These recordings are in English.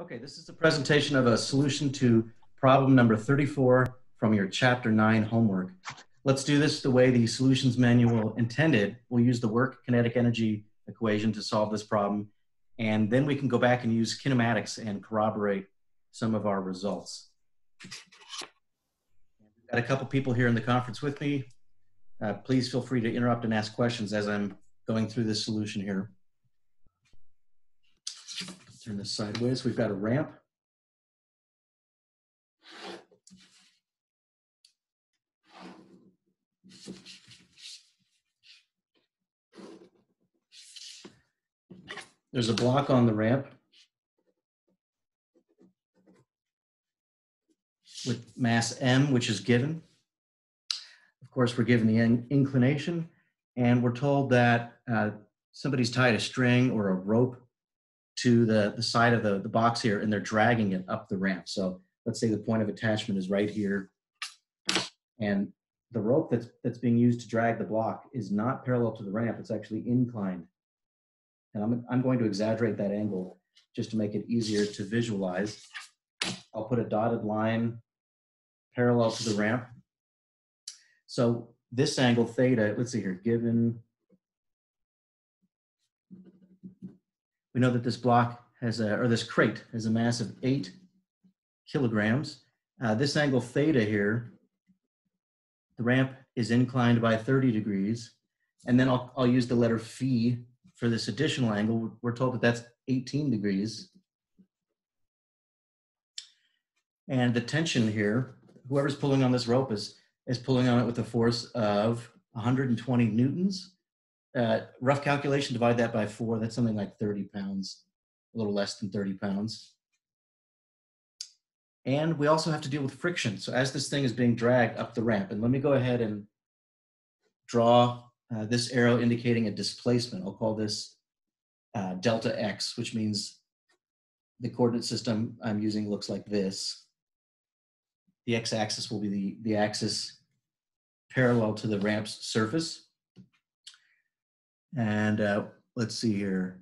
Okay, this is the presentation of a solution to problem number 34 from your chapter 9 homework. Let's do this the way the solutions manual intended. We'll use the work kinetic energy equation to solve this problem, and then we can go back and use kinematics and corroborate some of our results. We've got a couple people here in the conference with me. Uh, please feel free to interrupt and ask questions as I'm going through this solution here. Turn this sideways. We've got a ramp. There's a block on the ramp with mass m, which is given. Of course, we're given the in inclination, and we're told that uh, somebody's tied a string or a rope to the, the side of the, the box here, and they're dragging it up the ramp. So let's say the point of attachment is right here, and the rope that's, that's being used to drag the block is not parallel to the ramp, it's actually inclined and I'm, I'm going to exaggerate that angle just to make it easier to visualize. I'll put a dotted line parallel to the ramp. So this angle theta, let's see here, given, we know that this block has a, or this crate has a mass of eight kilograms. Uh, this angle theta here, the ramp is inclined by 30 degrees. And then I'll, I'll use the letter phi for this additional angle, we're told that that's 18 degrees. And the tension here, whoever's pulling on this rope is, is pulling on it with a force of 120 newtons. Uh, rough calculation, divide that by four, that's something like 30 pounds, a little less than 30 pounds. And we also have to deal with friction. So as this thing is being dragged up the ramp, and let me go ahead and draw uh, this arrow indicating a displacement. I'll call this uh, delta x, which means the coordinate system I'm using looks like this. The x-axis will be the, the axis parallel to the ramp's surface. And uh, let's see here,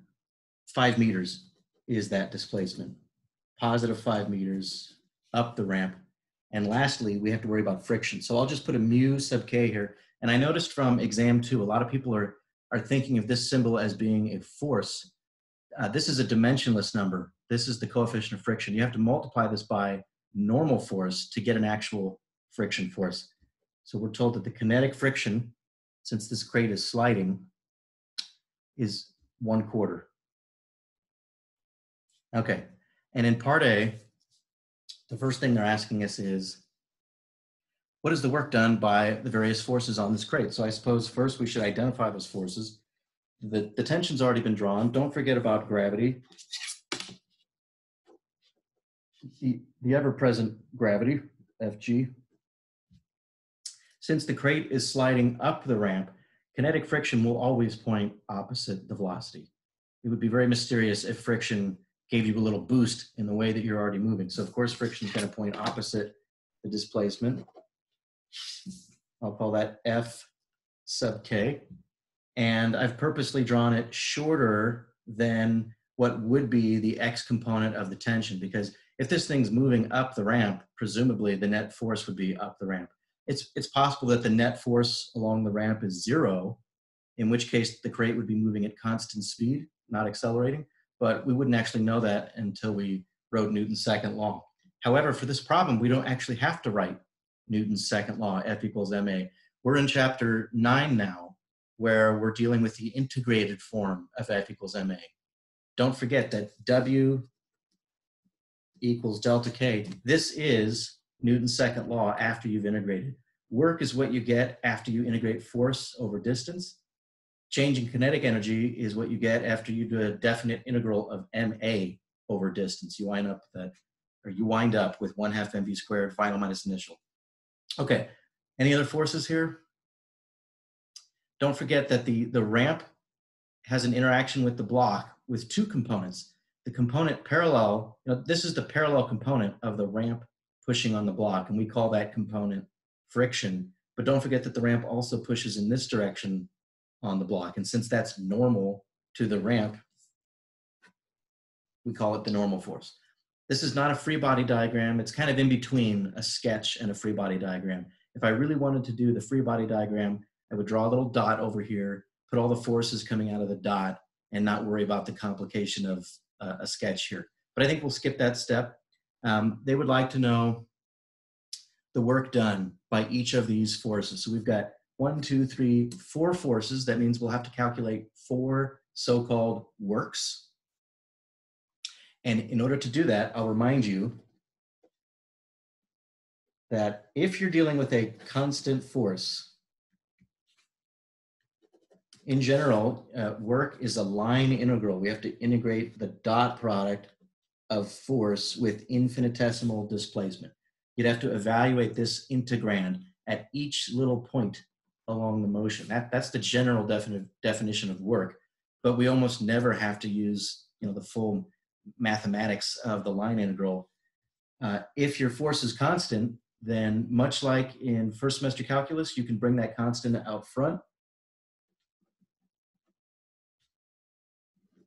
five meters is that displacement. Positive five meters up the ramp. And lastly, we have to worry about friction. So I'll just put a mu sub k here and I noticed from exam two, a lot of people are, are thinking of this symbol as being a force. Uh, this is a dimensionless number. This is the coefficient of friction. You have to multiply this by normal force to get an actual friction force. So we're told that the kinetic friction, since this crate is sliding, is one quarter. Okay, and in part A, the first thing they're asking us is, what is the work done by the various forces on this crate? So I suppose first we should identify those forces. The, the tension's already been drawn. Don't forget about gravity. The, the ever-present gravity, Fg. Since the crate is sliding up the ramp, kinetic friction will always point opposite the velocity. It would be very mysterious if friction gave you a little boost in the way that you're already moving. So of course friction is going to point opposite the displacement. I'll call that F sub K. And I've purposely drawn it shorter than what would be the X component of the tension because if this thing's moving up the ramp, presumably the net force would be up the ramp. It's, it's possible that the net force along the ramp is zero, in which case the crate would be moving at constant speed, not accelerating, but we wouldn't actually know that until we wrote Newton's second law. However, for this problem, we don't actually have to write Newton's second law, F equals ma. We're in chapter nine now, where we're dealing with the integrated form of F equals ma. Don't forget that W equals delta K. This is Newton's second law after you've integrated. Work is what you get after you integrate force over distance. Change in kinetic energy is what you get after you do a definite integral of ma over distance. You wind up that, or you wind up with one half mv squared final minus initial. Okay, any other forces here? Don't forget that the, the ramp has an interaction with the block with two components. The component parallel, you know, this is the parallel component of the ramp pushing on the block, and we call that component friction. But don't forget that the ramp also pushes in this direction on the block. And since that's normal to the ramp, we call it the normal force. This is not a free body diagram. It's kind of in between a sketch and a free body diagram. If I really wanted to do the free body diagram, I would draw a little dot over here, put all the forces coming out of the dot, and not worry about the complication of uh, a sketch here. But I think we'll skip that step. Um, they would like to know the work done by each of these forces. So we've got one, two, three, four forces. That means we'll have to calculate four so-called works. And in order to do that, I'll remind you that if you're dealing with a constant force, in general, uh, work is a line integral. We have to integrate the dot product of force with infinitesimal displacement. You'd have to evaluate this integrand at each little point along the motion. That, that's the general defini definition of work, but we almost never have to use you know, the full mathematics of the line integral. Uh, if your force is constant, then much like in first semester calculus, you can bring that constant out front.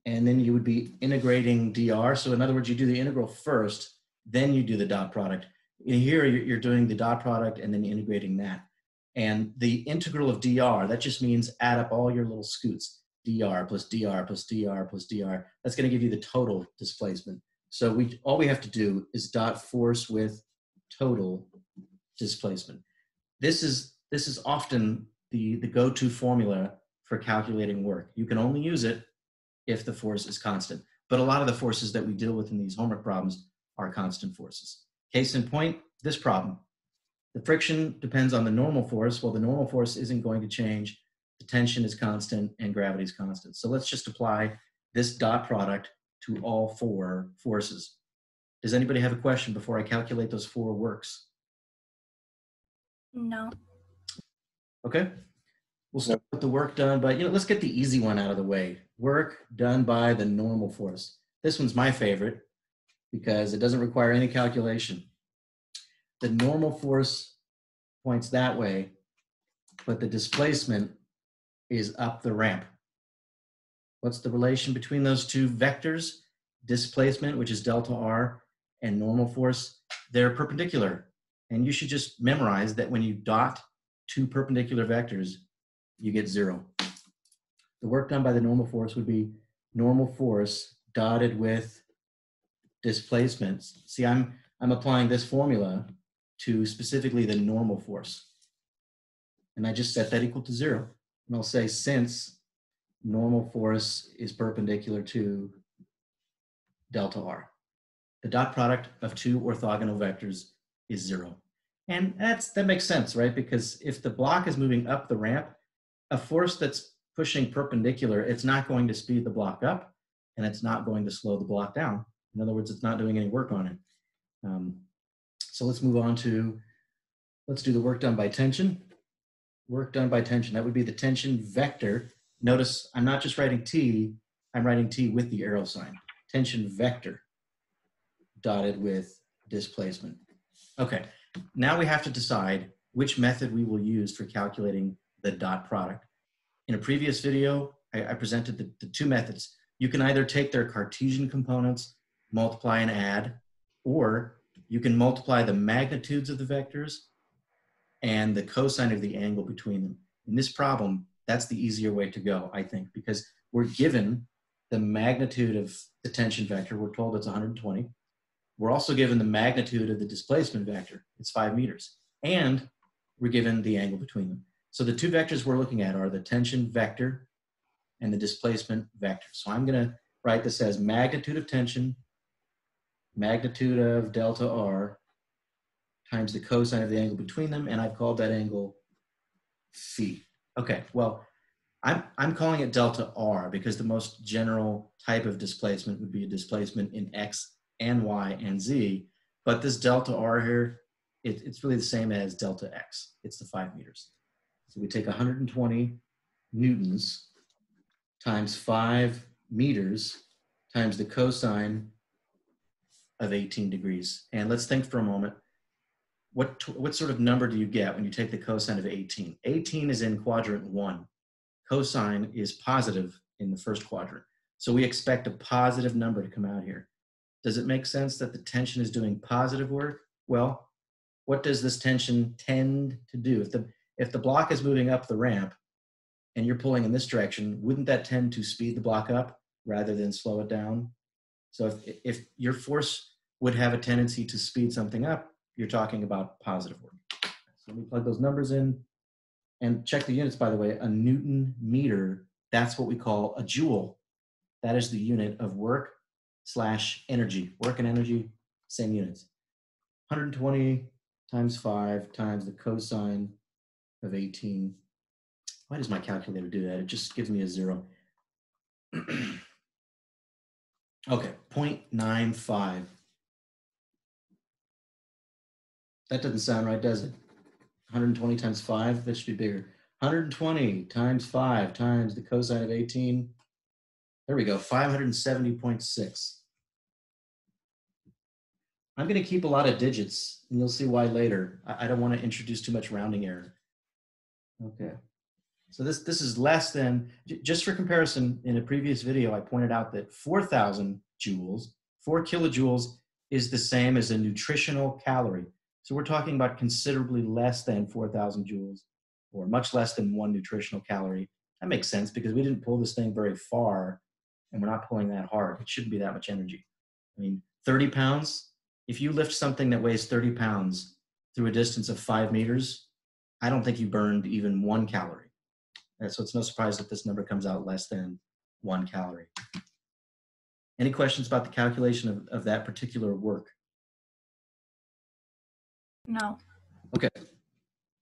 And then you would be integrating dr. So in other words, you do the integral first, then you do the dot product. In here, you're doing the dot product and then integrating that. And the integral of dr, that just means add up all your little scoots. dr plus dr plus dr plus dr. That's going to give you the total displacement. So we all we have to do is dot force with total displacement. This is this is often the, the go-to formula for calculating work. You can only use it if the force is constant. But a lot of the forces that we deal with in these homework problems are constant forces. Case in point, this problem. The friction depends on the normal force. Well, the normal force isn't going to change. The tension is constant and gravity is constant. So let's just apply this dot product to all four forces. Does anybody have a question before I calculate those four works? No. Okay. We'll start with the work done but you know, let's get the easy one out of the way. Work done by the normal force. This one's my favorite because it doesn't require any calculation the normal force points that way, but the displacement is up the ramp. What's the relation between those two vectors? Displacement, which is delta r, and normal force, they're perpendicular. And you should just memorize that when you dot two perpendicular vectors, you get zero. The work done by the normal force would be normal force dotted with displacements. See, I'm, I'm applying this formula to specifically the normal force. And I just set that equal to zero. And I'll say since normal force is perpendicular to delta r. The dot product of two orthogonal vectors is zero. And that's that makes sense, right? Because if the block is moving up the ramp, a force that's pushing perpendicular, it's not going to speed the block up and it's not going to slow the block down. In other words, it's not doing any work on it. Um, so let's move on to, let's do the work done by tension. Work done by tension, that would be the tension vector. Notice I'm not just writing T, I'm writing T with the arrow sign. Tension vector dotted with displacement. Okay, now we have to decide which method we will use for calculating the dot product. In a previous video, I, I presented the, the two methods. You can either take their Cartesian components, multiply and add, or you can multiply the magnitudes of the vectors and the cosine of the angle between them. In this problem, that's the easier way to go, I think, because we're given the magnitude of the tension vector. We're told it's 120. We're also given the magnitude of the displacement vector. It's five meters. And we're given the angle between them. So the two vectors we're looking at are the tension vector and the displacement vector. So I'm going to write this as magnitude of tension magnitude of delta r times the cosine of the angle between them, and I've called that angle phi. Okay, well, I'm, I'm calling it delta r because the most general type of displacement would be a displacement in x and y and z, but this delta r here, it, it's really the same as delta x. It's the five meters. So we take 120 newtons times five meters times the cosine of 18 degrees. And let's think for a moment, what, what sort of number do you get when you take the cosine of 18? 18 is in quadrant one. Cosine is positive in the first quadrant. So we expect a positive number to come out here. does it make sense that the tension is doing positive work? Well, what does this tension tend to do? If the, if the block is moving up the ramp and you're pulling in this direction, wouldn't that tend to speed the block up rather than slow it down? So if, if your force would have a tendency to speed something up, you're talking about positive work. So let me plug those numbers in and check the units, by the way. A Newton meter, that's what we call a joule. That is the unit of work slash energy. Work and energy, same units. 120 times 5 times the cosine of 18. Why does my calculator do that? It just gives me a zero. okay, 0.95. That doesn't sound right, does it? 120 times 5, that should be bigger. 120 times 5 times the cosine of 18. There we go, 570.6. I'm going to keep a lot of digits, and you'll see why later. I, I don't want to introduce too much rounding error. Okay. So this, this is less than, just for comparison, in a previous video, I pointed out that 4,000 joules, 4 kilojoules, is the same as a nutritional calorie. So we're talking about considerably less than 4,000 joules, or much less than one nutritional calorie. That makes sense because we didn't pull this thing very far, and we're not pulling that hard. It shouldn't be that much energy. I mean, 30 pounds, if you lift something that weighs 30 pounds through a distance of five meters, I don't think you burned even one calorie. And so it's no surprise that this number comes out less than one calorie. Any questions about the calculation of, of that particular work? No. Okay.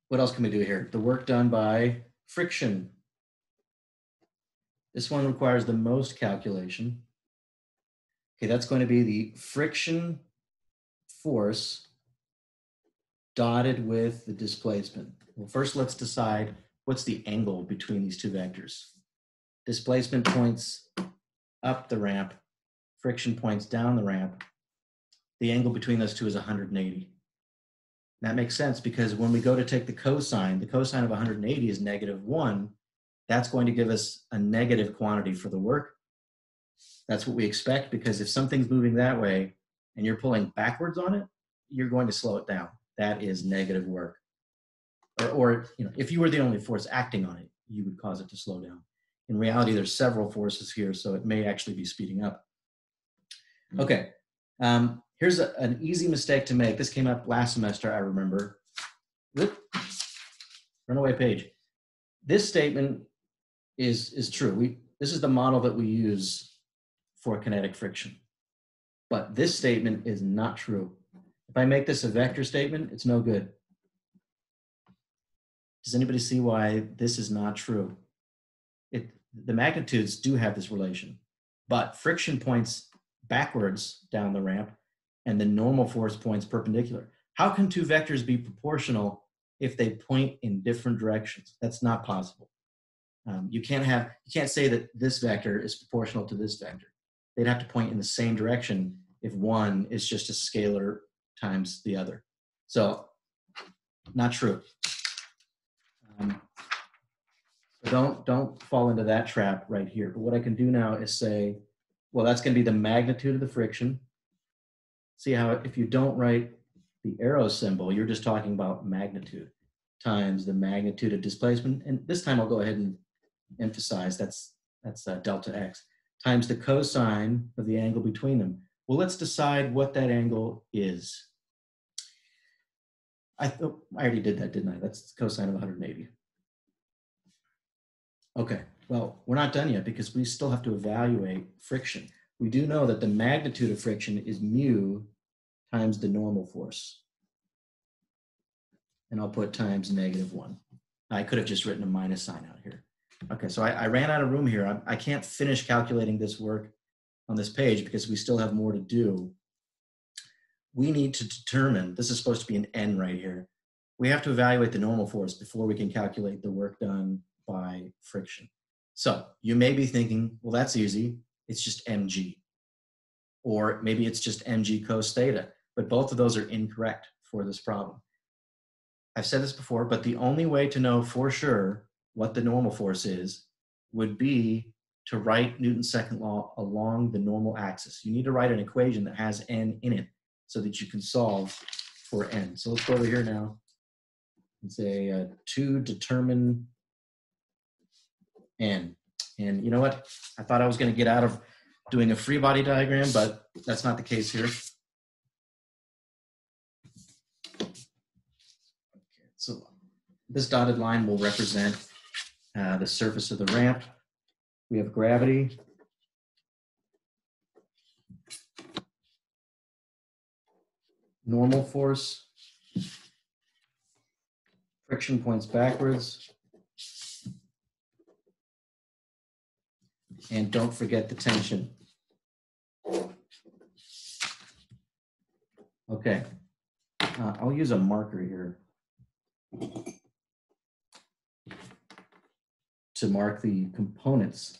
What else can we do here? The work done by friction. This one requires the most calculation. Okay, that's going to be the friction force dotted with the displacement. Well, first let's decide what's the angle between these two vectors. Displacement points up the ramp, friction points down the ramp. The angle between those two is 180. That makes sense because when we go to take the cosine, the cosine of 180 is negative one. That's going to give us a negative quantity for the work. That's what we expect because if something's moving that way, and you're pulling backwards on it, you're going to slow it down. That is negative work. Or, or you know, if you were the only force acting on it, you would cause it to slow down. In reality, there's several forces here, so it may actually be speeding up. Okay, um, here's a, an easy mistake to make. This came up last semester, I remember. Whoop. Runaway page. This statement is, is true. We, this is the model that we use for kinetic friction. But this statement is not true. If I make this a vector statement, it's no good. Does anybody see why this is not true? It, the magnitudes do have this relation, but friction points backwards down the ramp and the normal force points perpendicular. How can two vectors be proportional if they point in different directions? That's not possible. Um, you can't have you can't say that this vector is proportional to this vector they'd have to point in the same direction if one is just a scalar times the other. So not true. Um, so don't, don't fall into that trap right here. But what I can do now is say, well, that's going to be the magnitude of the friction. See how if you don't write the arrow symbol, you're just talking about magnitude times the magnitude of displacement. And this time I'll go ahead and emphasize that's, that's uh, delta x times the cosine of the angle between them. Well, let's decide what that angle is. I, I already did that, didn't I? That's cosine of 180. Okay, well, we're not done yet because we still have to evaluate friction. We do know that the magnitude of friction is mu times the normal force. And I'll put times negative one. I could have just written a minus sign out here. Okay, so I, I ran out of room here. I, I can't finish calculating this work on this page because we still have more to do. We need to determine, this is supposed to be an N right here. We have to evaluate the normal force before we can calculate the work done by friction. So you may be thinking, well, that's easy. It's just mg. Or maybe it's just mg cos theta. But both of those are incorrect for this problem. I've said this before, but the only way to know for sure what the normal force is would be to write Newton's second law along the normal axis. You need to write an equation that has n in it so that you can solve for n. So let's go over here now and say uh, to determine n. And you know what? I thought I was going to get out of doing a free body diagram, but that's not the case here. Okay, so this dotted line will represent uh, the surface of the ramp. We have gravity. Normal force. Friction points backwards. And don't forget the tension. Okay, uh, I'll use a marker here to mark the components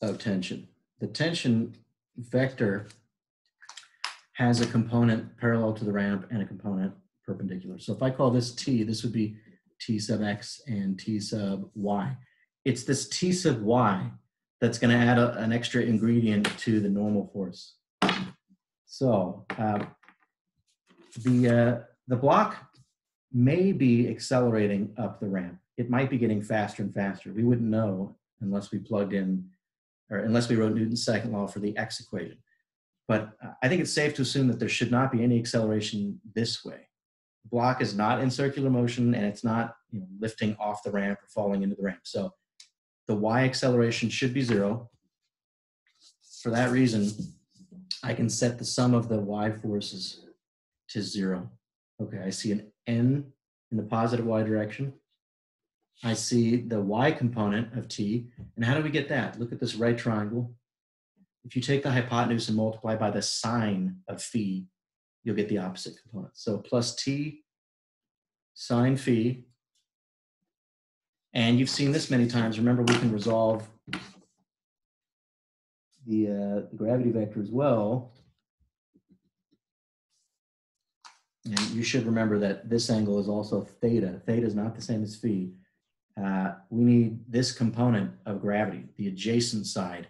of tension. The tension vector has a component parallel to the ramp and a component perpendicular. So if I call this T, this would be T sub X and T sub Y. It's this T sub Y that's going to add a, an extra ingredient to the normal force. So uh, the, uh, the block may be accelerating up the ramp. It might be getting faster and faster. We wouldn't know unless we plugged in, or unless we wrote Newton's second law for the x equation. But I think it's safe to assume that there should not be any acceleration this way. The block is not in circular motion and it's not you know, lifting off the ramp or falling into the ramp. So the y acceleration should be zero. For that reason, I can set the sum of the y forces to zero. Okay, I see an n in the positive y direction. I see the y component of t. And how do we get that? Look at this right triangle. If you take the hypotenuse and multiply by the sine of phi, you'll get the opposite component. So plus t sine phi. And you've seen this many times. Remember, we can resolve the, uh, the gravity vector as well. And you should remember that this angle is also theta. Theta is not the same as phi. Uh, we need this component of gravity, the adjacent side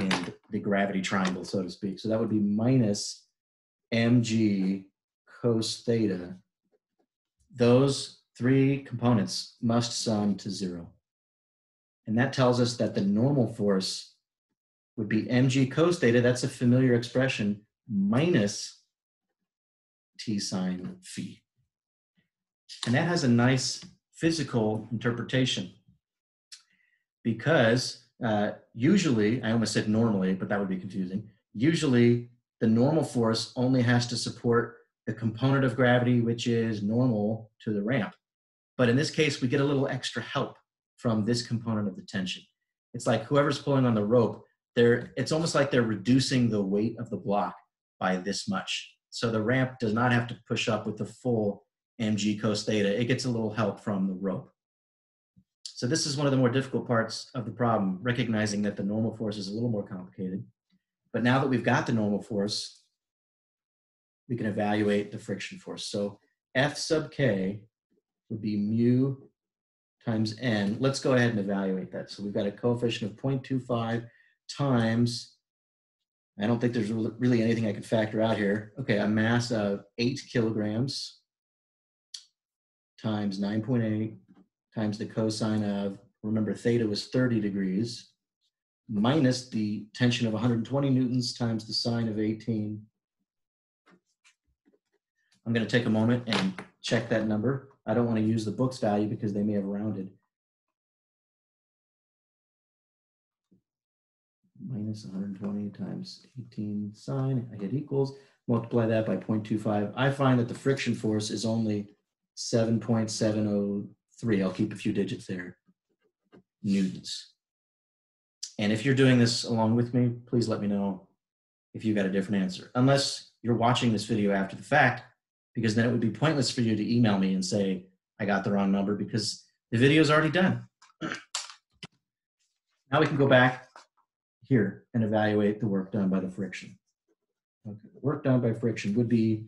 in the gravity triangle, so to speak. So that would be minus mg cos theta. Those three components must sum to zero. And that tells us that the normal force would be mg cos theta, that's a familiar expression, minus t sine phi. And that has a nice physical interpretation because uh, usually, I almost said normally, but that would be confusing. Usually, the normal force only has to support the component of gravity, which is normal to the ramp. But in this case, we get a little extra help from this component of the tension. It's like whoever's pulling on the rope they're, it's almost like they're reducing the weight of the block by this much. So the ramp does not have to push up with the full mg cos theta. It gets a little help from the rope. So this is one of the more difficult parts of the problem, recognizing that the normal force is a little more complicated. But now that we've got the normal force, we can evaluate the friction force. So F sub K would be mu times N. Let's go ahead and evaluate that. So we've got a coefficient of 0.25 times, I don't think there's really anything I can factor out here. Okay, a mass of eight kilograms times 9.8 times the cosine of, remember theta was 30 degrees, minus the tension of 120 newtons times the sine of 18. I'm gonna take a moment and check that number. I don't wanna use the book's value because they may have rounded. minus 120 times 18 sine, I hit equals, multiply that by 0.25. I find that the friction force is only 7.703. I'll keep a few digits there, newtons. And if you're doing this along with me, please let me know if you've got a different answer. Unless you're watching this video after the fact, because then it would be pointless for you to email me and say, I got the wrong number because the video is already done. Now we can go back here and evaluate the work done by the friction. Okay. Work done by friction would be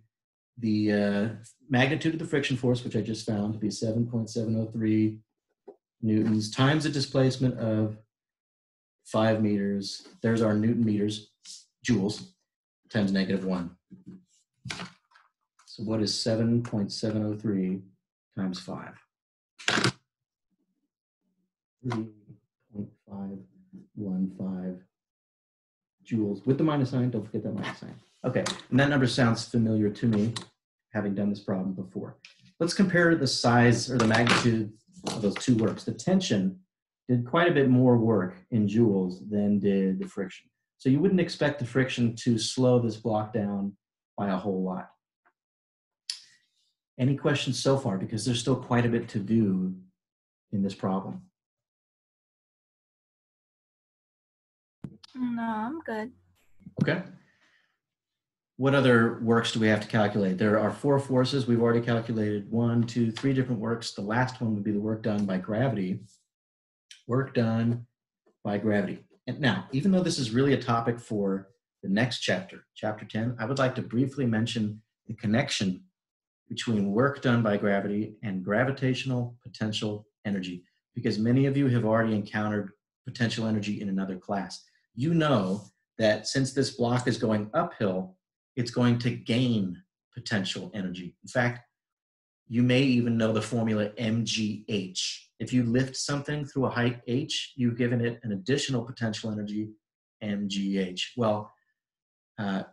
the uh, magnitude of the friction force, which I just found to be 7.703 newtons, times the displacement of five meters. There's our Newton meters, joules, times negative one. So what is 7.703 times five? 3.515 joules with the minus sign. Don't forget that minus sign. Okay, and that number sounds familiar to me, having done this problem before. Let's compare the size or the magnitude of those two works. The tension did quite a bit more work in joules than did the friction. So you wouldn't expect the friction to slow this block down by a whole lot. Any questions so far? Because there's still quite a bit to do in this problem. No, I'm good. Okay. What other works do we have to calculate? There are four forces. We've already calculated one, two, three different works. The last one would be the work done by gravity. Work done by gravity. And now, even though this is really a topic for the next chapter, chapter 10, I would like to briefly mention the connection between work done by gravity and gravitational potential energy, because many of you have already encountered potential energy in another class you know that since this block is going uphill, it's going to gain potential energy. In fact, you may even know the formula mgh. If you lift something through a height h, you've given it an additional potential energy, mgh. Well, uh,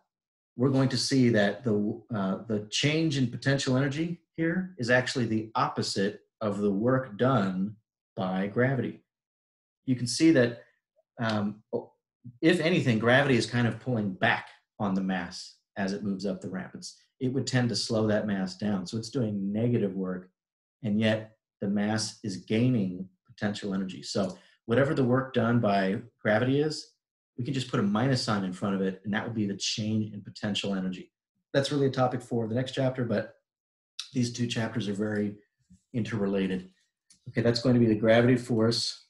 we're going to see that the, uh, the change in potential energy here is actually the opposite of the work done by gravity. You can see that um, if anything, gravity is kind of pulling back on the mass as it moves up the ramp. It's, it would tend to slow that mass down. So it's doing negative work, and yet the mass is gaining potential energy. So whatever the work done by gravity is, we can just put a minus sign in front of it, and that would be the change in potential energy. That's really a topic for the next chapter, but these two chapters are very interrelated. Okay, that's going to be the gravity force.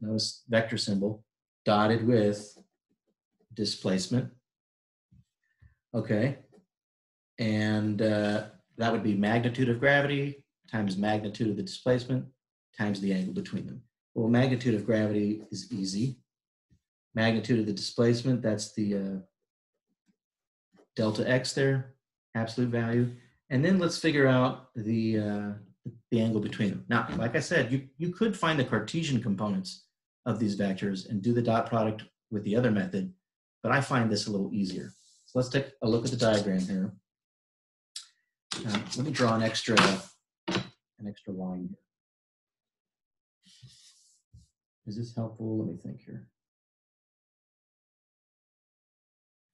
Notice vector symbol dotted with displacement. Okay. And uh, that would be magnitude of gravity times magnitude of the displacement times the angle between them. Well, magnitude of gravity is easy. Magnitude of the displacement, that's the uh, delta x there, absolute value. And then let's figure out the, uh, the angle between them. Now, like I said, you, you could find the Cartesian components of these vectors and do the dot product with the other method, but I find this a little easier. So let's take a look at the diagram here. Uh, let me draw an extra, an extra line here. Is this helpful? Let me think here.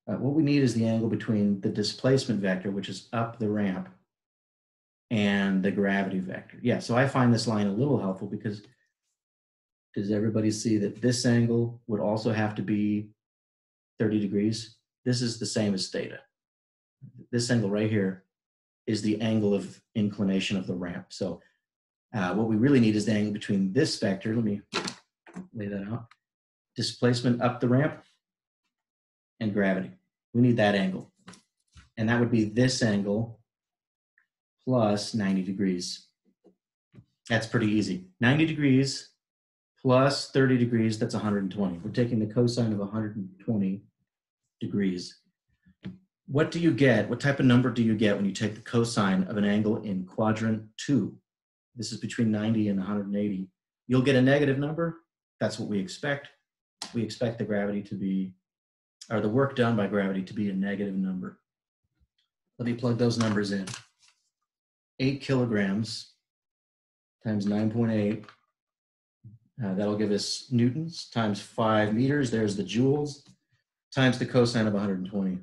Uh, what we need is the angle between the displacement vector, which is up the ramp, and the gravity vector. Yeah, so I find this line a little helpful because does everybody see that this angle would also have to be 30 degrees? This is the same as theta. This angle right here is the angle of inclination of the ramp. So uh, what we really need is the angle between this vector. Let me lay that out. Displacement up the ramp and gravity. We need that angle. And that would be this angle plus 90 degrees. That's pretty easy. 90 degrees plus 30 degrees, that's 120. We're taking the cosine of 120 degrees. What do you get? What type of number do you get when you take the cosine of an angle in quadrant two? This is between 90 and 180. You'll get a negative number. That's what we expect. We expect the gravity to be, or the work done by gravity to be a negative number. Let me plug those numbers in. Eight kilograms times 9.8 uh, that'll give us newtons times five meters. There's the joules times the cosine of 120.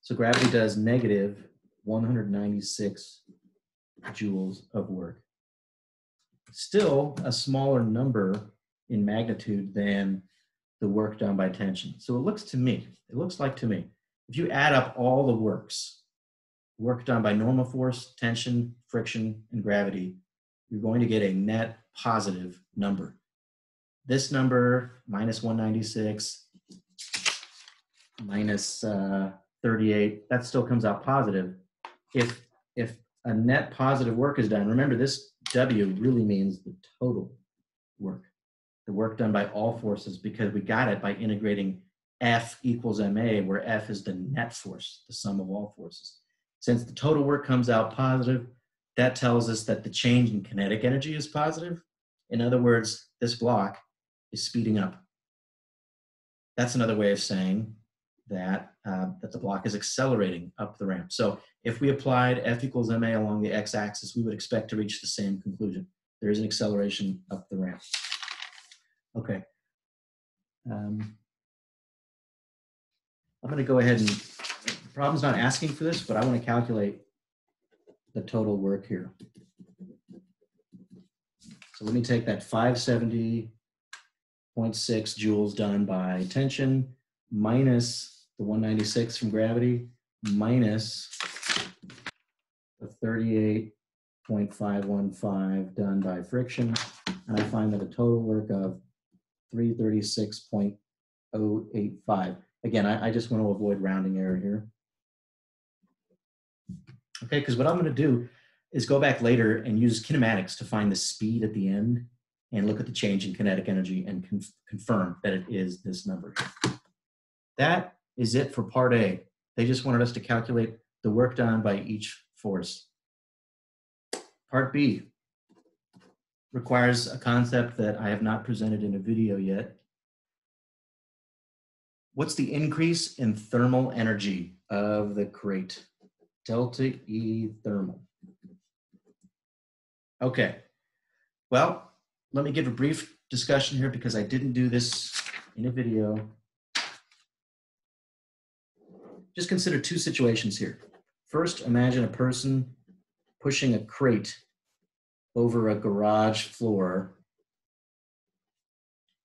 So gravity does negative 196 joules of work. Still a smaller number in magnitude than the work done by tension. So it looks to me, it looks like to me, if you add up all the works, work done by normal force, tension, friction, and gravity, you're going to get a net positive number. This number, minus 196, minus, uh, 38, that still comes out positive. If, if a net positive work is done, remember this W really means the total work. the work done by all forces because we got it by integrating F equals ma, where F is the net force, the sum of all forces. Since the total work comes out positive, that tells us that the change in kinetic energy is positive. In other words, this block is speeding up. That's another way of saying that, uh, that the block is accelerating up the ramp. So if we applied F equals ma along the x-axis, we would expect to reach the same conclusion. There is an acceleration up the ramp. Okay. Um, I'm going to go ahead and, the problem's not asking for this, but I want to calculate the total work here. So let me take that 570.6 joules done by tension minus the 196 from gravity minus the 38.515 done by friction. And I find that a total work of 336.085. Again, I, I just want to avoid rounding error here. Okay, because what I'm going to do is go back later and use kinematics to find the speed at the end and look at the change in kinetic energy and conf confirm that it is this number. That is it for part A. They just wanted us to calculate the work done by each force. Part B requires a concept that I have not presented in a video yet. What's the increase in thermal energy of the crate? Delta E thermal. Okay, well, let me give a brief discussion here because I didn't do this in a video. Just consider two situations here. First, imagine a person pushing a crate over a garage floor.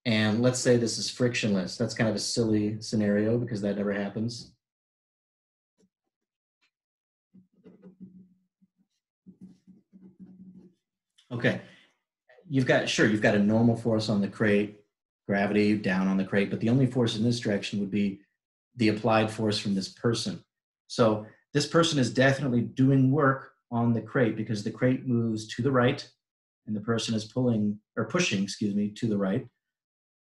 And let's say this is frictionless. That's kind of a silly scenario because that never happens. Okay, you've got, sure, you've got a normal force on the crate, gravity down on the crate, but the only force in this direction would be the applied force from this person. So this person is definitely doing work on the crate because the crate moves to the right and the person is pulling or pushing, excuse me, to the right.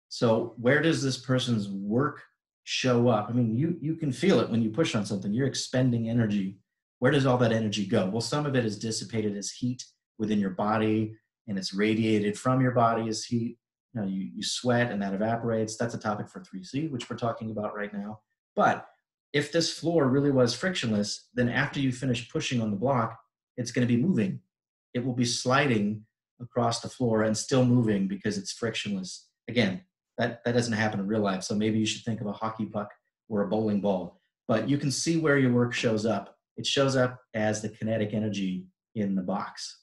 So where does this person's work show up? I mean, you, you can feel it when you push on something, you're expending energy. Where does all that energy go? Well, some of it is dissipated as heat within your body and it's radiated from your body as heat. You know, you, you sweat and that evaporates. That's a topic for 3C, which we're talking about right now. But if this floor really was frictionless, then after you finish pushing on the block, it's going to be moving. It will be sliding across the floor and still moving because it's frictionless. Again, that, that doesn't happen in real life. So maybe you should think of a hockey puck or a bowling ball. But you can see where your work shows up. It shows up as the kinetic energy in the box.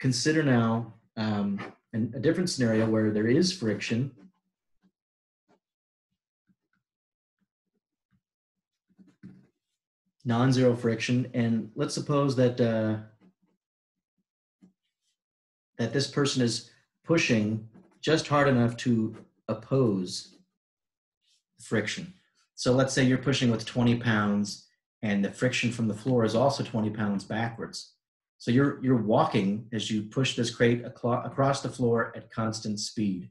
Consider now um, an, a different scenario where there is friction. Non-zero friction, and let's suppose that uh, that this person is pushing just hard enough to oppose friction. So let's say you're pushing with 20 pounds and the friction from the floor is also 20 pounds backwards. So you're, you're walking as you push this crate across the floor at constant speed.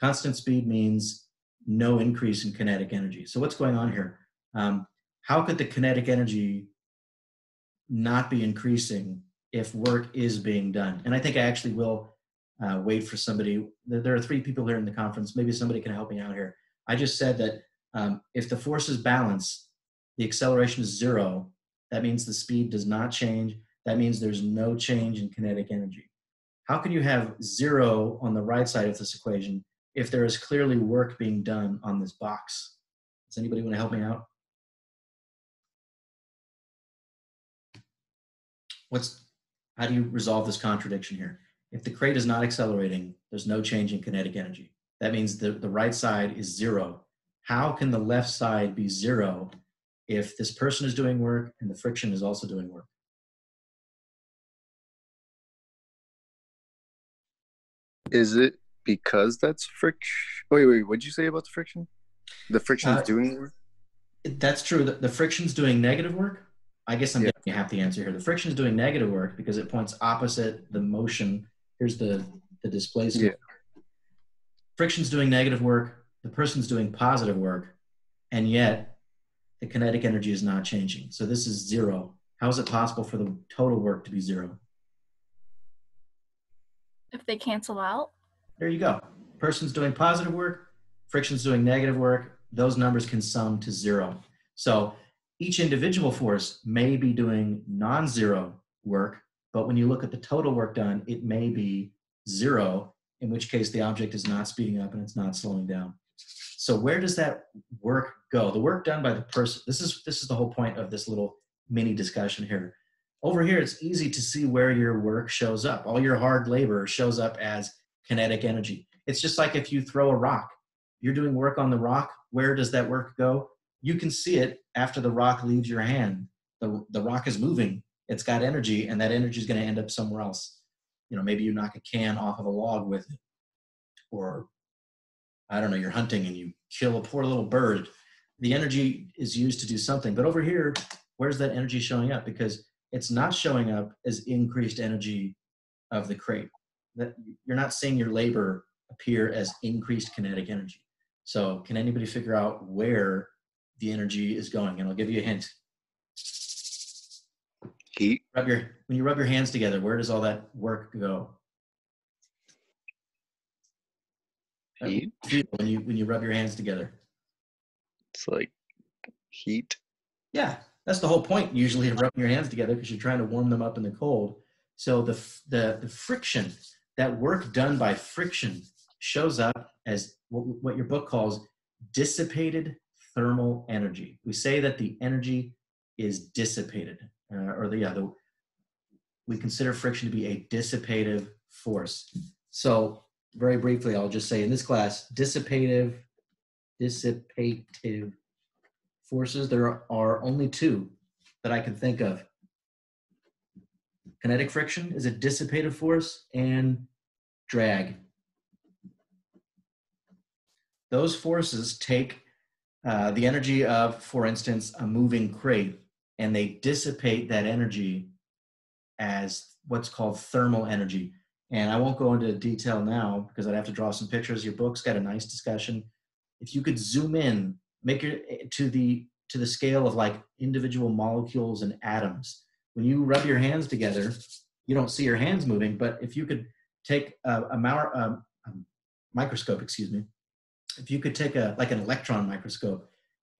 Constant speed means no increase in kinetic energy. So what's going on here? Um, how could the kinetic energy not be increasing if work is being done? And I think I actually will uh, wait for somebody. There are three people here in the conference. Maybe somebody can help me out here. I just said that um, if the forces balance, the acceleration is zero. That means the speed does not change that means there's no change in kinetic energy. How can you have zero on the right side of this equation if there is clearly work being done on this box? Does anybody want to help me out? What's, how do you resolve this contradiction here? If the crate is not accelerating, there's no change in kinetic energy. That means the, the right side is zero. How can the left side be zero if this person is doing work and the friction is also doing work? Is it because that's friction? Wait, wait, what'd you say about the friction? The friction is uh, doing work? That's true. The, the friction's doing negative work. I guess I'm yeah. getting you half the answer here. The friction is doing negative work because it points opposite the motion. Here's the, the displacement. Yeah. friction's doing negative work, the person's doing positive work, and yet the kinetic energy is not changing. So this is zero. How is it possible for the total work to be zero? If they cancel out. There you go. Person's doing positive work, friction's doing negative work. Those numbers can sum to zero. So each individual force may be doing non-zero work, but when you look at the total work done, it may be zero, in which case the object is not speeding up and it's not slowing down. So where does that work go? The work done by the person, this is, this is the whole point of this little mini discussion here. Over here, it's easy to see where your work shows up. All your hard labor shows up as kinetic energy. It's just like if you throw a rock, you're doing work on the rock, where does that work go? You can see it after the rock leaves your hand. The, the rock is moving, it's got energy, and that energy is going to end up somewhere else. You know, maybe you knock a can off of a log with it, or I don't know, you're hunting and you kill a poor little bird. The energy is used to do something. But over here, where's that energy showing up? Because it's not showing up as increased energy of the crate. That you're not seeing your labor appear as increased kinetic energy. So can anybody figure out where the energy is going? And I'll give you a hint. Heat. Rub your when you rub your hands together, where does all that work go? Uh, heat. When you when you rub your hands together. It's like heat. Yeah, that's the whole point usually of rubbing your hands together because you're trying to warm them up in the cold. So the the the friction, that work done by friction, shows up as what, what your book calls dissipated thermal energy. We say that the energy is dissipated, uh, or the yeah, the, we consider friction to be a dissipative force. So very briefly, I'll just say in this class, dissipative, dissipative forces, there are only two that I can think of. Kinetic friction is a dissipative force, and drag. Those forces take uh, the energy of, for instance, a moving crate, and they dissipate that energy as what's called thermal energy. And I won't go into detail now because I'd have to draw some pictures. Your book's got a nice discussion. If you could zoom in, make it eh, to the to the scale of like individual molecules and atoms. When you rub your hands together, you don't see your hands moving. But if you could take a, a, a, a um, um, microscope, excuse me, if you could take a like an electron microscope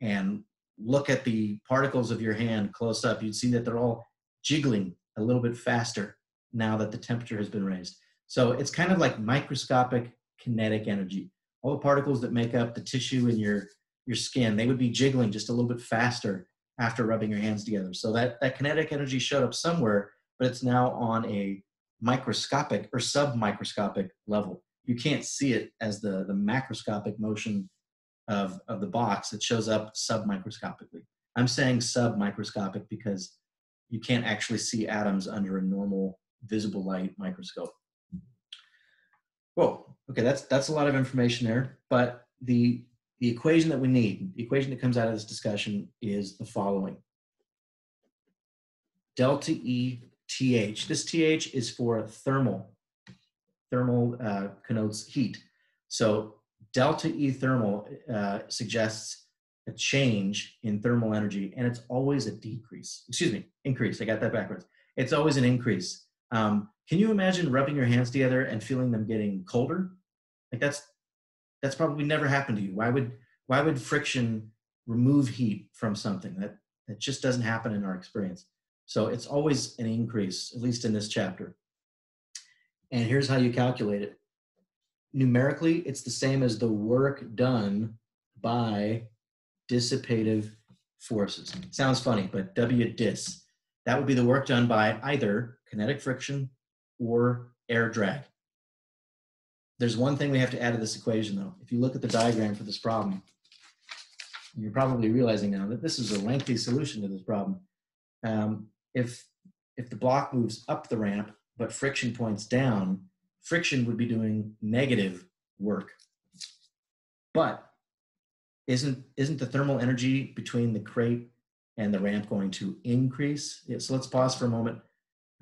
and look at the particles of your hand close up, you'd see that they're all jiggling a little bit faster now that the temperature has been raised. So it's kind of like microscopic kinetic energy. All the particles that make up the tissue in your, your skin, they would be jiggling just a little bit faster after rubbing your hands together. So that, that kinetic energy showed up somewhere, but it's now on a microscopic or submicroscopic level. You can't see it as the, the macroscopic motion of, of the box. It shows up submicroscopically. I'm saying submicroscopic because you can't actually see atoms under a normal visible light microscope. Whoa, okay, that's that's a lot of information there. But the the equation that we need, the equation that comes out of this discussion is the following. Delta E TH. This TH is for thermal. Thermal uh, connotes heat. So delta E thermal uh, suggests a change in thermal energy, and it's always a decrease. Excuse me, increase. I got that backwards. It's always an increase. Um, can you imagine rubbing your hands together and feeling them getting colder? Like that's that's probably never happened to you. Why would why would friction remove heat from something? That that just doesn't happen in our experience. So it's always an increase, at least in this chapter. And here's how you calculate it. Numerically, it's the same as the work done by dissipative forces. Sounds funny, but W dis. That would be the work done by either kinetic friction or air drag. There's one thing we have to add to this equation though. If you look at the diagram for this problem, you're probably realizing now that this is a lengthy solution to this problem. Um, if, if the block moves up the ramp, but friction points down, friction would be doing negative work. But isn't, isn't the thermal energy between the crate and the ramp going to increase? Yeah, so let's pause for a moment.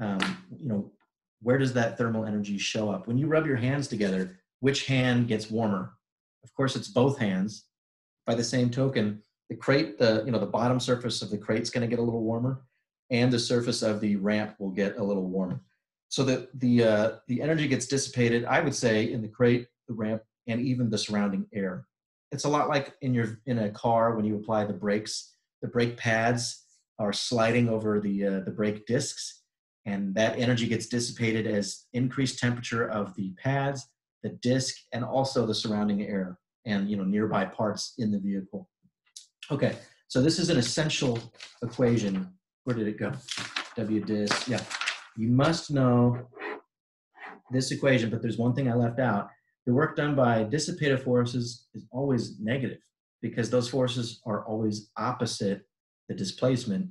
Um, you know, where does that thermal energy show up? When you rub your hands together, which hand gets warmer. Of course, it's both hands. By the same token, the crate, the you know the bottom surface of the crate is going to get a little warmer, and the surface of the ramp will get a little warmer. So that the uh, the energy gets dissipated, I would say, in the crate, the ramp, and even the surrounding air. It's a lot like in your in a car when you apply the brakes. The brake pads are sliding over the uh, the brake discs, and that energy gets dissipated as increased temperature of the pads, the disc, and also the surrounding air and you know nearby parts in the vehicle. Okay, so this is an essential equation. Where did it go? W dis, yeah. You must know this equation, but there's one thing I left out. The work done by dissipative forces is always negative because those forces are always opposite the displacement.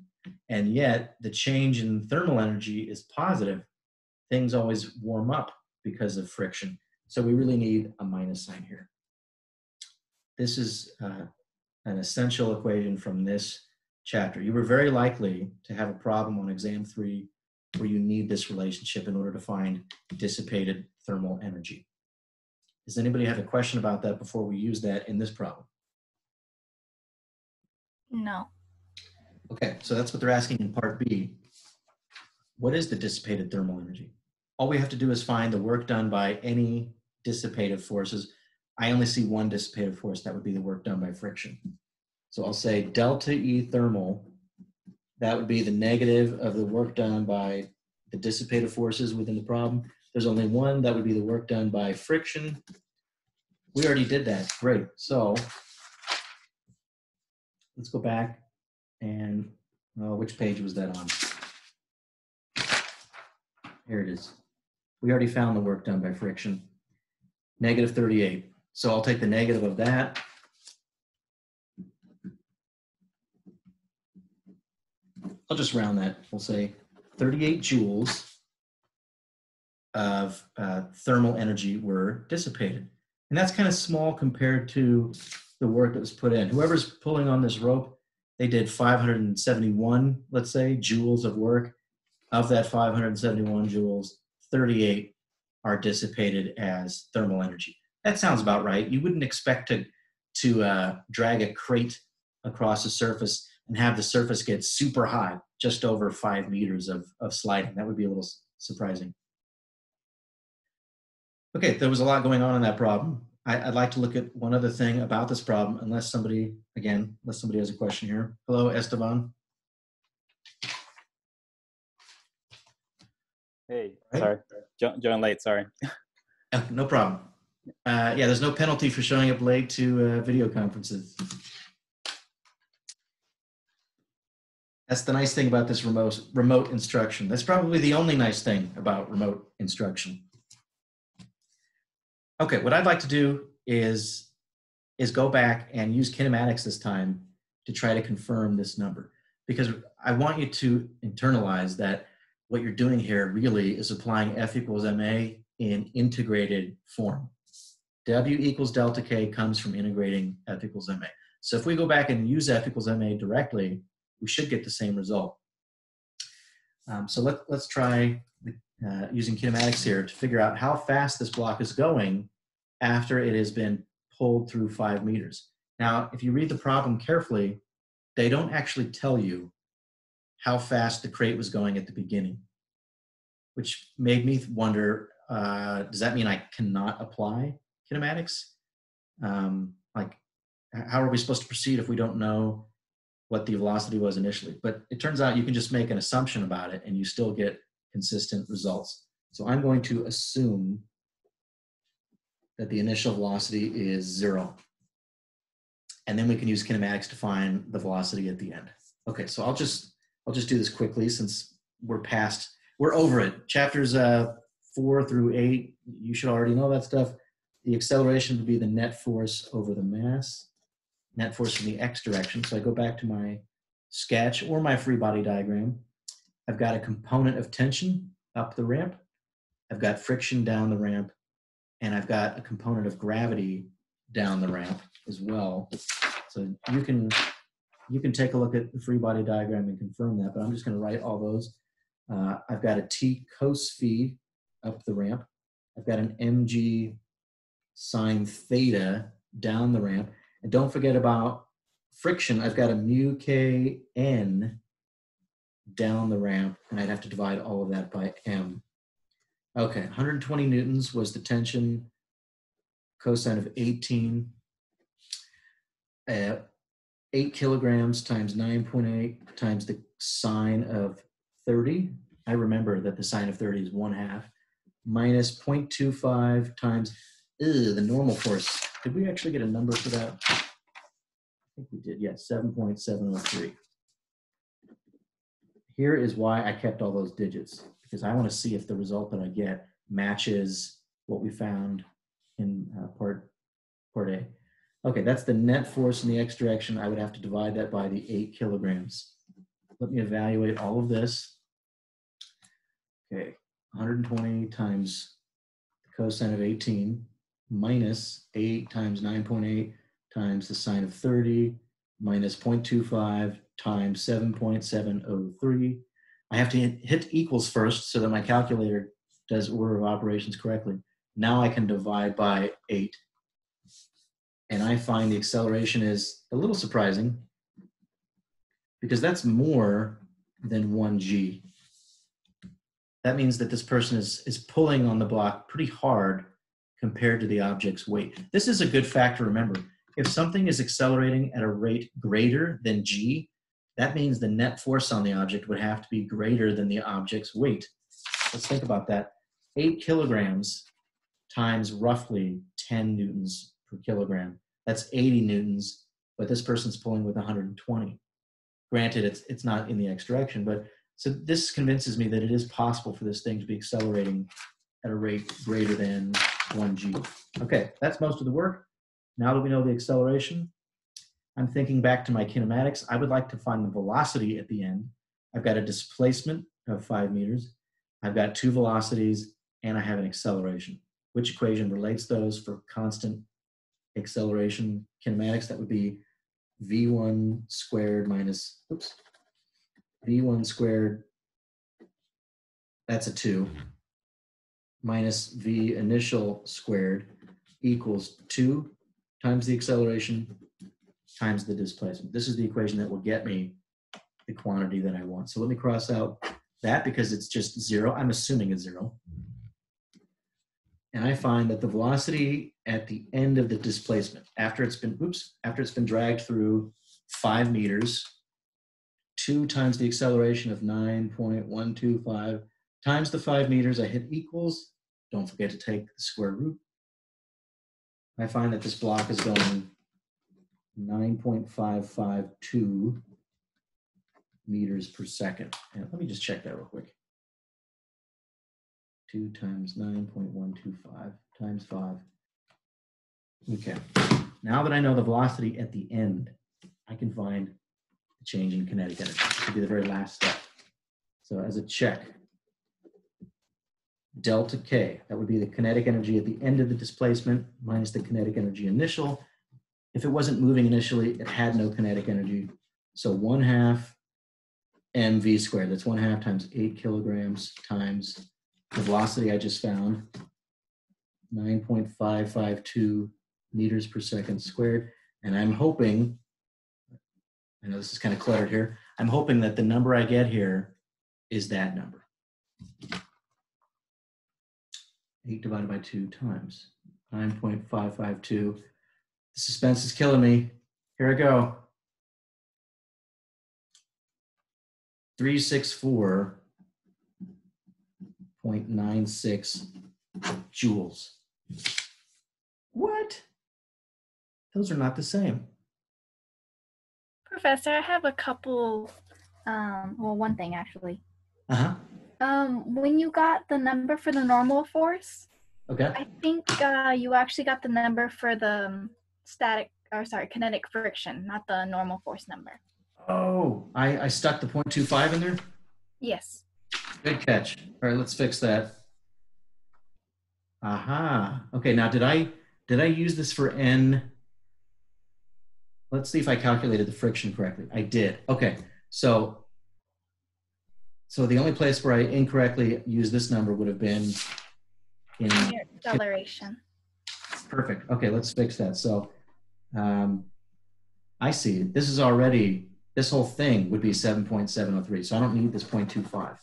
And yet the change in thermal energy is positive. Things always warm up because of friction. So we really need a minus sign here. This is uh, an essential equation from this chapter. You were very likely to have a problem on exam three where you need this relationship in order to find dissipated thermal energy. Does anybody have a question about that before we use that in this problem? No. Okay, so that's what they're asking in part B. What is the dissipated thermal energy? All we have to do is find the work done by any dissipative forces. I only see one dissipative force, that would be the work done by friction. So I'll say delta E thermal, that would be the negative of the work done by the dissipative forces within the problem. There's only one, that would be the work done by friction. We already did that, great. So let's go back and, uh, which page was that on? Here it is. We already found the work done by friction. Negative 38. So I'll take the negative of that. I'll just round that. We'll say 38 joules of uh, thermal energy were dissipated. And that's kind of small compared to the work that was put in. Whoever's pulling on this rope, they did 571, let's say, joules of work. Of that 571 joules, 38 are dissipated as thermal energy. That sounds about right. You wouldn't expect to, to uh, drag a crate across a surface and have the surface get super high, just over five meters of, of sliding. That would be a little surprising. Okay, there was a lot going on in that problem. I, would like to look at one other thing about this problem, unless somebody, again, unless somebody has a question here. Hello, Esteban. Hey, right. sorry, jo join late, sorry. Oh, no problem. Uh, yeah, there's no penalty for showing up late to uh, video conferences. That's the nice thing about this remote remote instruction. That's probably the only nice thing about remote instruction. Okay, what I'd like to do is is go back and use kinematics this time to try to confirm this number because I want you to internalize that what you're doing here really is applying F equals ma in integrated form. W equals delta K comes from integrating F equals ma. So if we go back and use F equals ma directly, we should get the same result. Um, so let, let's try uh, using kinematics here to figure out how fast this block is going after it has been pulled through five meters. Now, if you read the problem carefully, they don't actually tell you how fast the crate was going at the beginning, which made me wonder, uh, does that mean I cannot apply kinematics? Um, like, how are we supposed to proceed if we don't know what the velocity was initially. But it turns out you can just make an assumption about it and you still get consistent results. So I'm going to assume that the initial velocity is zero. And then we can use kinematics to find the velocity at the end. Okay, so I'll just I'll just do this quickly since we're past we're over it. Chapters uh, four through eight, you should already know that stuff. The acceleration would be the net force over the mass net force in the x direction. So I go back to my sketch or my free body diagram. I've got a component of tension up the ramp. I've got friction down the ramp. And I've got a component of gravity down the ramp as well. So you can you can take a look at the free body diagram and confirm that, but I'm just going to write all those. Uh, I've got a T cos phi up the ramp. I've got an mg sine theta down the ramp. And don't forget about friction. I've got a mu k n down the ramp, and I'd have to divide all of that by m. Okay, 120 newtons was the tension, cosine of 18. Uh, 8 kilograms times 9.8 times the sine of 30. I remember that the sine of 30 is 1 half minus 0.25 times ew, the normal force. Did we actually get a number for that? I think we did, yes, 7.703. Here is why I kept all those digits, because I want to see if the result that I get matches what we found in uh, part, part A. Okay, that's the net force in the x direction. I would have to divide that by the 8 kilograms. Let me evaluate all of this. Okay, 120 times the cosine of 18 minus 8 times 9.8 times the sine of 30 minus 0.25 times 7.703. I have to hit, hit equals first so that my calculator does order of operations correctly. Now I can divide by 8. And I find the acceleration is a little surprising because that's more than 1g. That means that this person is, is pulling on the block pretty hard compared to the object's weight. This is a good fact to remember. If something is accelerating at a rate greater than g, that means the net force on the object would have to be greater than the object's weight. Let's think about that. 8 kilograms times roughly 10 newtons per kilogram. That's 80 newtons, but this person's pulling with 120. Granted, it's, it's not in the x direction, but so this convinces me that it is possible for this thing to be accelerating at a rate greater than 1g. Okay, that's most of the work. Now that we know the acceleration, I'm thinking back to my kinematics. I would like to find the velocity at the end. I've got a displacement of five meters. I've got two velocities and I have an acceleration. Which equation relates those for constant acceleration kinematics? That would be v1 squared minus, oops, v1 squared, that's a two, minus v initial squared equals two times the acceleration times the displacement. This is the equation that will get me the quantity that I want. So let me cross out that because it's just zero. I'm assuming it's zero. And I find that the velocity at the end of the displacement, after it's been, oops, after it's been dragged through five meters, two times the acceleration of 9.125 times the five meters, I hit equals. Don't forget to take the square root. I find that this block is going 9.552 meters per second. And let me just check that real quick. 2 times 9.125 times 5. Okay. Now that I know the velocity at the end, I can find the change in kinetic energy. Will be the very last step. So as a check, delta K, that would be the kinetic energy at the end of the displacement minus the kinetic energy initial. If it wasn't moving initially, it had no kinetic energy. So one half mv squared, that's one half times eight kilograms times the velocity I just found, 9.552 meters per second squared. And I'm hoping, I know this is kind of cluttered here, I'm hoping that the number I get here is that number. 8 divided by 2 times 9.552. The suspense is killing me. Here I go. 364.96 joules. What? Those are not the same. Professor, I have a couple, um, well, one thing actually. Uh huh. Um, when you got the number for the normal force, Okay. I think uh, you actually got the number for the um, static, or sorry, kinetic friction, not the normal force number. Oh, I, I stuck the 0.25 in there? Yes. Good catch. All right, let's fix that. Aha. Okay, now did I did I use this for n? Let's see if I calculated the friction correctly. I did. Okay, so so the only place where I incorrectly used this number would have been in Your acceleration. Perfect. Okay, let's fix that. So um, I see. This is already, this whole thing would be 7.703. So I don't need this 0.25.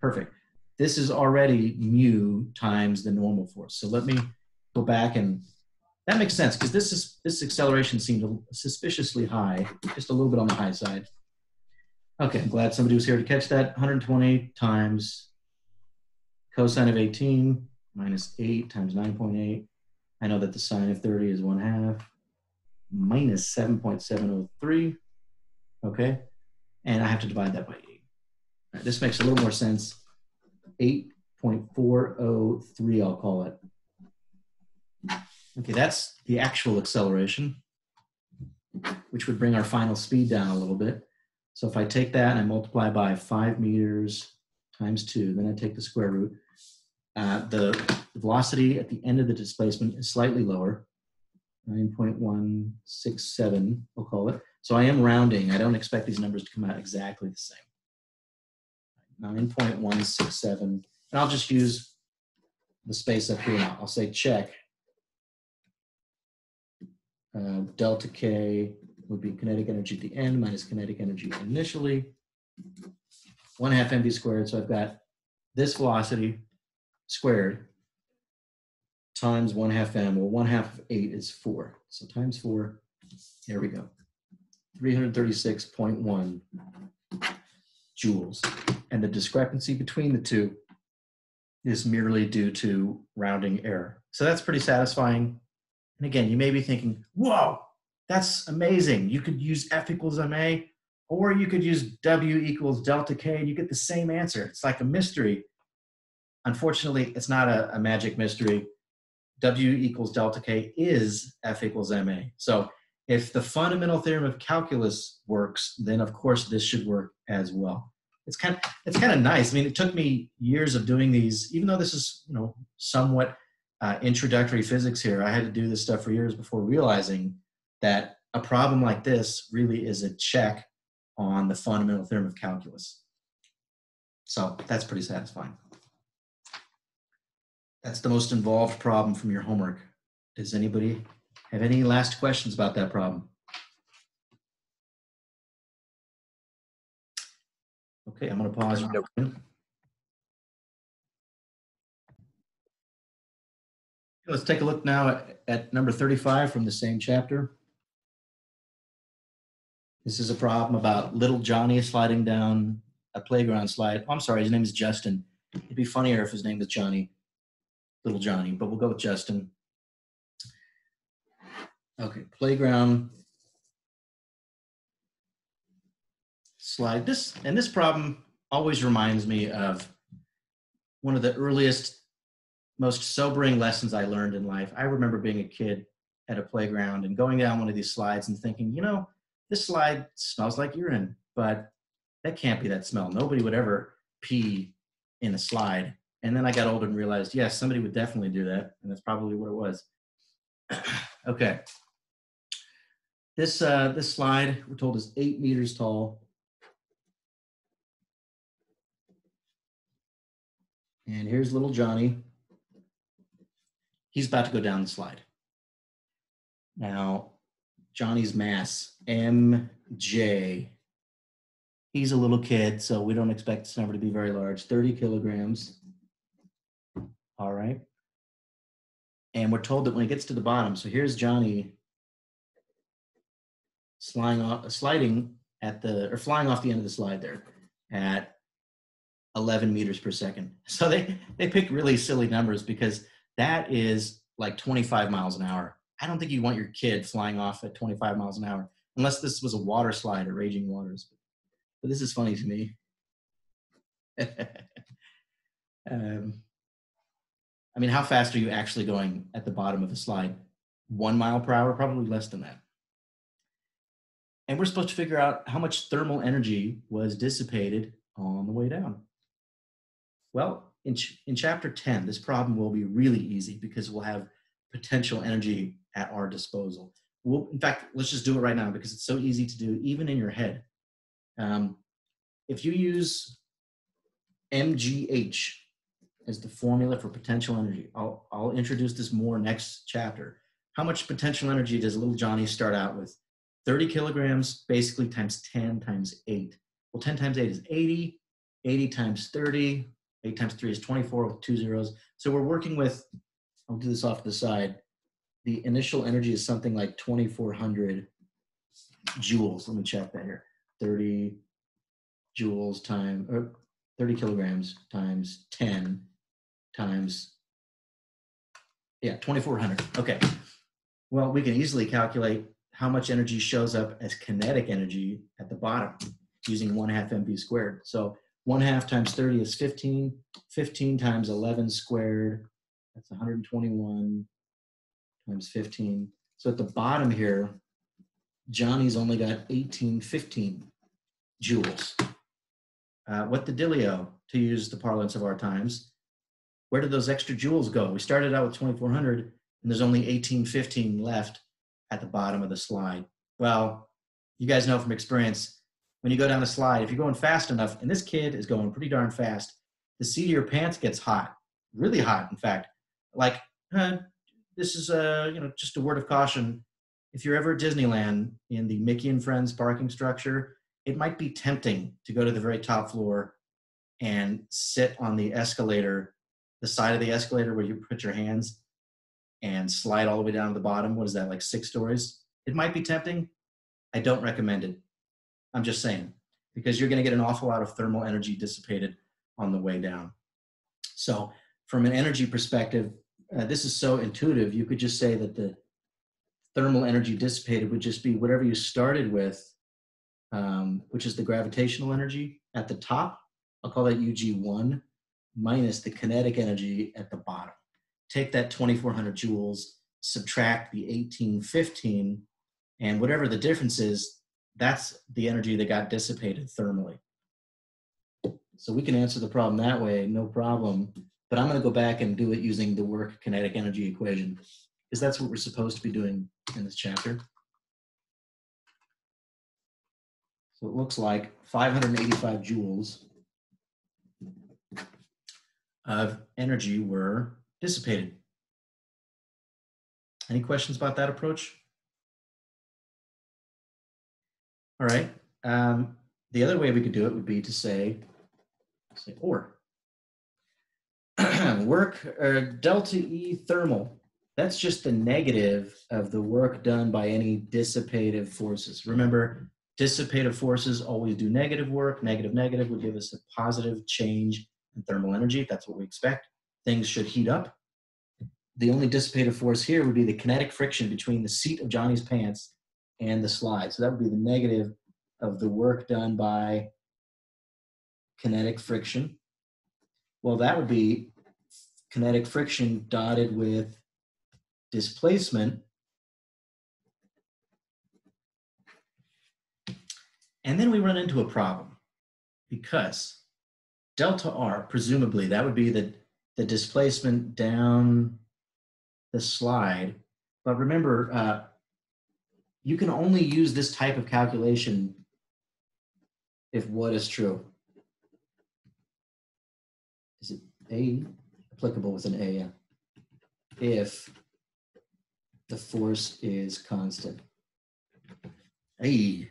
Perfect. This is already mu times the normal force. So let me go back and that makes sense because this is this acceleration seemed suspiciously high, just a little bit on the high side. Okay, I'm glad somebody was here to catch that. 120 times cosine of 18 minus 8 times 9.8. I know that the sine of 30 is 1 half minus 7.703. Okay, and I have to divide that by 8. Right, this makes a little more sense. 8.403, I'll call it. Okay, that's the actual acceleration, which would bring our final speed down a little bit. So if I take that and I multiply by 5 meters times 2, then I take the square root, uh, the velocity at the end of the displacement is slightly lower, 9.167, we'll call it. So I am rounding. I don't expect these numbers to come out exactly the same. 9.167. And I'll just use the space up here now. I'll say check. Uh, delta K would be kinetic energy at the end minus kinetic energy initially. One half mv squared. So I've got this velocity squared times one half m. Well, one half of eight is four. So times four, there we go. 336.1 joules. And the discrepancy between the two is merely due to rounding error. So that's pretty satisfying. And again, you may be thinking, whoa, that's amazing. You could use F equals MA, or you could use W equals delta K, and you get the same answer. It's like a mystery. Unfortunately, it's not a, a magic mystery. W equals delta K is F equals MA. So if the fundamental theorem of calculus works, then of course this should work as well. It's kind of, it's kind of nice. I mean, it took me years of doing these, even though this is, you know, somewhat uh, introductory physics here. I had to do this stuff for years before realizing that a problem like this really is a check on the fundamental theorem of calculus. So that's pretty satisfying. That's the most involved problem from your homework. Does anybody have any last questions about that problem? Okay, I'm going to pause. Nope. Let's take a look now at, at number 35 from the same chapter. This is a problem about little Johnny sliding down a playground slide. Oh, I'm sorry, his name is Justin. It'd be funnier if his name was Johnny, little Johnny, but we'll go with Justin. Okay, playground slide. This and this problem always reminds me of one of the earliest most sobering lessons I learned in life. I remember being a kid at a playground and going down one of these slides and thinking, you know, this slide smells like urine, but that can't be that smell. Nobody would ever pee in a slide. And then I got older and realized, yes, somebody would definitely do that. And that's probably what it was. okay. This, uh, this slide, we're told, is eight meters tall. And here's little Johnny he's about to go down the slide. Now, Johnny's mass, MJ. He's a little kid, so we don't expect this number to be very large 30 kilograms. All right. And we're told that when he gets to the bottom, so here's Johnny sliding off, sliding at the, or flying off the end of the slide there at 11 meters per second. So they, they pick really silly numbers because that is like 25 miles an hour. I don't think you want your kid flying off at 25 miles an hour unless this was a water slide or raging waters. But this is funny to me. um, I mean, how fast are you actually going at the bottom of a slide? One mile per hour, probably less than that. And we're supposed to figure out how much thermal energy was dissipated on the way down. Well, in, ch- in chapter 10, this problem will be really easy because we'll have potential energy at our disposal. We'll, in fact, let's just do it right now because it's so easy to do, even in your head. Um, if you use MGH as the formula for potential energy. I'll, I'll introduce this more next chapter. How much potential energy does little Johnny start out with? 30 kilograms, basically times 10 times 8. Well, 10 times 8 is 80. 80 times 30. 8 times 3 is 24 with two zeros. So we're working with, I'll do this off the side. The initial energy is something like 2,400 joules. Let me check that here. 30 joules time, or 30 kilograms times 10 times, yeah, 2,400. Okay. Well, we can easily calculate how much energy shows up as kinetic energy at the bottom using 1 half mv squared. So 1 half times 30 is 15. 15 times 11 squared, that's 121 times 15. So at the bottom here, Johnny's only got 18, 15 joules. Uh, what the dealio, to use the parlance of our times, where did those extra joules go? We started out with 2,400 and there's only 1815 left at the bottom of the slide. Well, you guys know from experience, when you go down the slide, if you're going fast enough, and this kid is going pretty darn fast, the seat of your pants gets hot, really hot, in fact. Like, uh, this is a, you know, just a word of caution. If you're ever at Disneyland in the Mickey and Friends parking structure, it might be tempting to go to the very top floor and sit on the escalator, the side of the escalator where you put your hands and slide all the way down to the bottom. What is that, like six stories? It might be tempting. I don't recommend it. I'm just saying, because you're going to get an awful lot of thermal energy dissipated on the way down. So, from an energy perspective, uh, this is so intuitive. You could just say that the thermal energy dissipated would just be whatever you started with, um, which is the gravitational energy at the top. I'll call that UG1 minus the kinetic energy at the bottom. Take that 2400 joules, subtract the 1815, and whatever the difference is, that's the energy that got dissipated thermally. So we can answer the problem that way, no problem. But I'm going to go back and do it using the work kinetic energy equation, because that's what we're supposed to be doing in this chapter. So it looks like 585 joules of energy were dissipated. Any questions about that approach? All right. Um, the other way we could do it would be to say, say or. Work or delta E thermal. That's just the negative of the work done by any dissipative forces. Remember, dissipative forces always do negative work. Negative, negative would give us a positive change in thermal energy. That's what we expect. Things should heat up. The only dissipative force here would be the kinetic friction between the seat of Johnny's pants and the slide. So that would be the negative of the work done by kinetic friction. Well, that would be kinetic friction dotted with displacement. And then we run into a problem because delta R, presumably, that would be the, the displacement down the slide. But remember, uh, you can only use this type of calculation if what is true. Is it A applicable with an A? If the force is constant. A.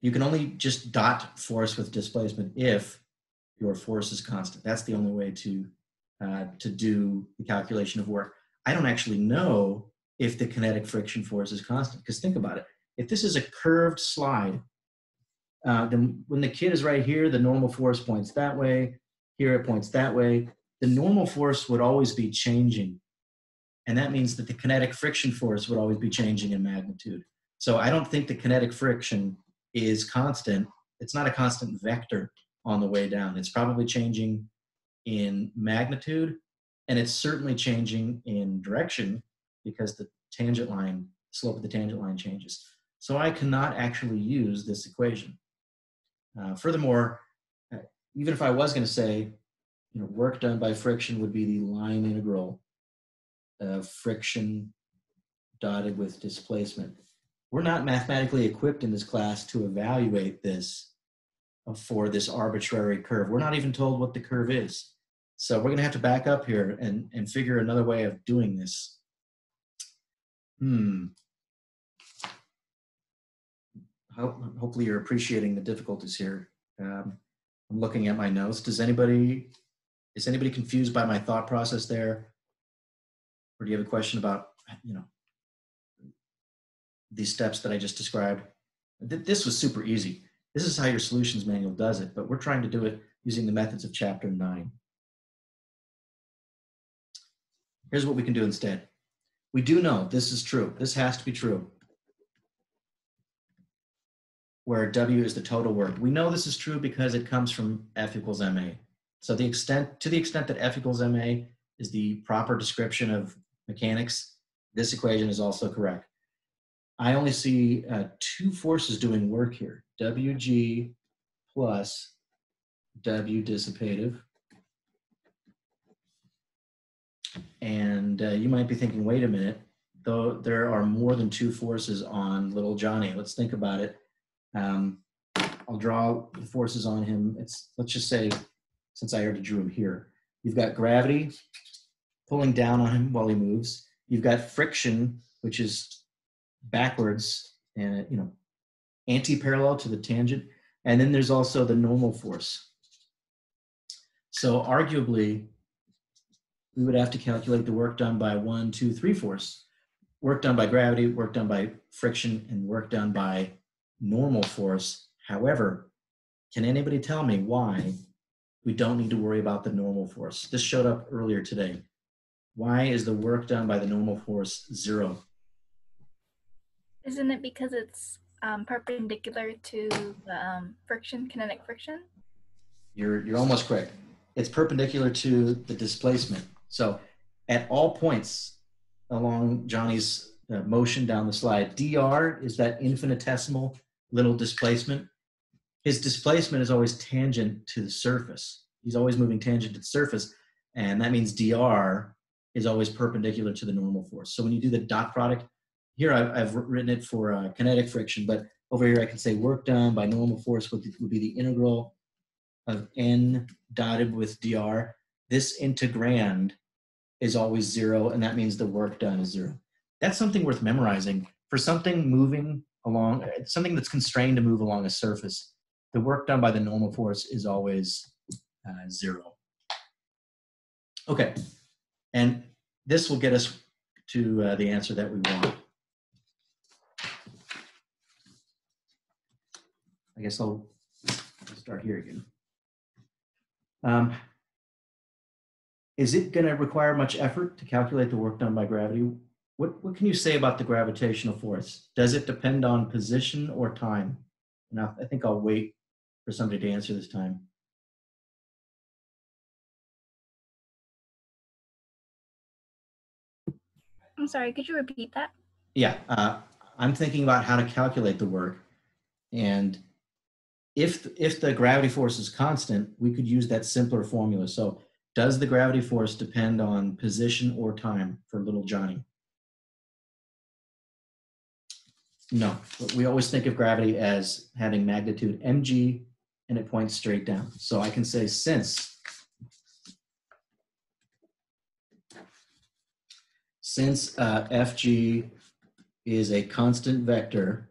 You can only just dot force with displacement if your force is constant. That's the only way to uh, to do the calculation of work. I don't actually know if the kinetic friction force is constant. Because think about it. If this is a curved slide, uh, then when the kid is right here, the normal force points that way. Here it points that way. The normal force would always be changing. And that means that the kinetic friction force would always be changing in magnitude. So I don't think the kinetic friction is constant. It's not a constant vector on the way down. It's probably changing in magnitude and it's certainly changing in direction because the tangent line, slope of the tangent line changes. So I cannot actually use this equation. Uh, furthermore, uh, even if I was going to say, you know, work done by friction would be the line integral of friction dotted with displacement. We're not mathematically equipped in this class to evaluate this uh, for this arbitrary curve. We're not even told what the curve is. So we're going to have to back up here and, and figure another way of doing this. Hmm. Hopefully you're appreciating the difficulties here. Um, I'm looking at my notes. Does anybody, is anybody confused by my thought process there? Or do you have a question about, you know, these steps that I just described? Th- This was super easy. This is how your solutions manual does it, but we're trying to do it using the methods of chapter nine. Here's what we can do instead. We do know this is true. This has to be true. Where W is the total work. We know this is true because it comes from F equals MA. So the extent, to the extent that F equals MA is the proper description of mechanics, this equation is also correct. I only see uh, two forces doing work here. WG plus W dissipative. And uh, you might be thinking, wait a minute, though there are more than two forces on little Johnny. Let's think about it. Um, I'll draw the forces on him. It's let's just say, since I already drew him here, you've got gravity pulling down on him while he moves. You've got friction, which is backwards and you know anti-parallel to the tangent, and then there's also the normal force. So arguably, we would have to calculate the work done by one, two, three force, work done by gravity, work done by friction, and work done by normal force. However, can anybody tell me why we don't need to worry about the normal force? This showed up earlier today. Why is the work done by the normal force zero? Isn't it because it's um, perpendicular to the um, friction, kinetic friction? You're, you're almost correct. It's perpendicular to the displacement. So at all points along Johnny's uh, motion down the slide, dr is that infinitesimal little displacement. His displacement is always tangent to the surface. He's always moving tangent to the surface, and that means dr is always perpendicular to the normal force. So when you do the dot product, here I've, I've written it for uh, kinetic friction, but over here I can say work done by normal force would, would be the integral of n dotted with dr. This integrand is always zero, and that means the work done is zero. That's something worth memorizing. For something moving along, something that's constrained to move along a surface, the work done by the normal force is always uh, zero. Okay, and this will get us to uh, the answer that we want. I guess I'll start here again. Um, is it going to require much effort to calculate the work done by gravity? What, what can you say about the gravitational force? Does it depend on position or time? Now, I think I'll wait for somebody to answer this time. I'm sorry, could you repeat that? Yeah, uh, I'm thinking about how to calculate the work. And if, if the gravity force is constant, we could use that simpler formula. So does the gravity force depend on position or time for little Johnny? No, we always think of gravity as having magnitude mg and it points straight down. So I can say since since uh, fg is a constant vector,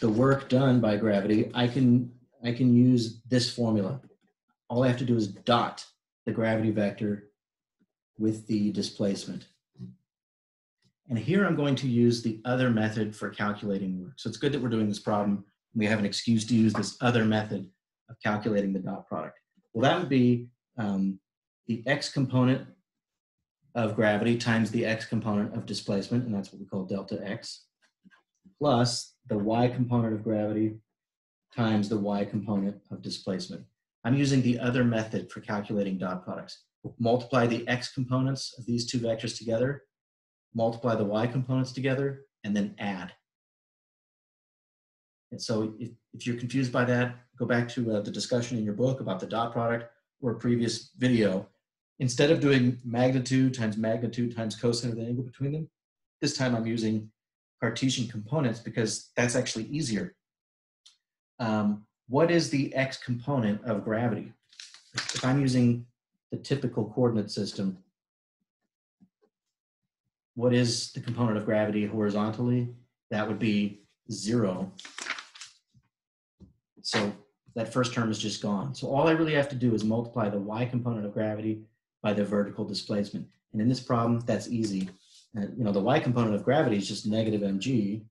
the work done by gravity, I can I can use this formula. All I have to do is dot the gravity vector with the displacement. And here I'm going to use the other method for calculating work. So it's good that we're doing this problem. We have an excuse to use this other method of calculating the dot product. Well, that would be um, the x component of gravity times the x component of displacement, and that's what we call delta x, plus the y component of gravity times the y component of displacement. I'm using the other method for calculating dot products. Multiply the x components of these two vectors together, multiply the y components together, and then add. And so if, if you're confused by that, go back to uh, the discussion in your book about the dot product or a previous video. Instead of doing magnitude times magnitude times cosine of the angle between them, this time I'm using Cartesian components because that's actually easier. Um, what is the x component of gravity? if I'm using the typical coordinate system, what is the component of gravity horizontally? That would be zero. So that first term is just gone. So all I really have to do is multiply the y component of gravity by the vertical displacement. And in this problem, that's easy. Uh, you know, the y component of gravity is just negative mg.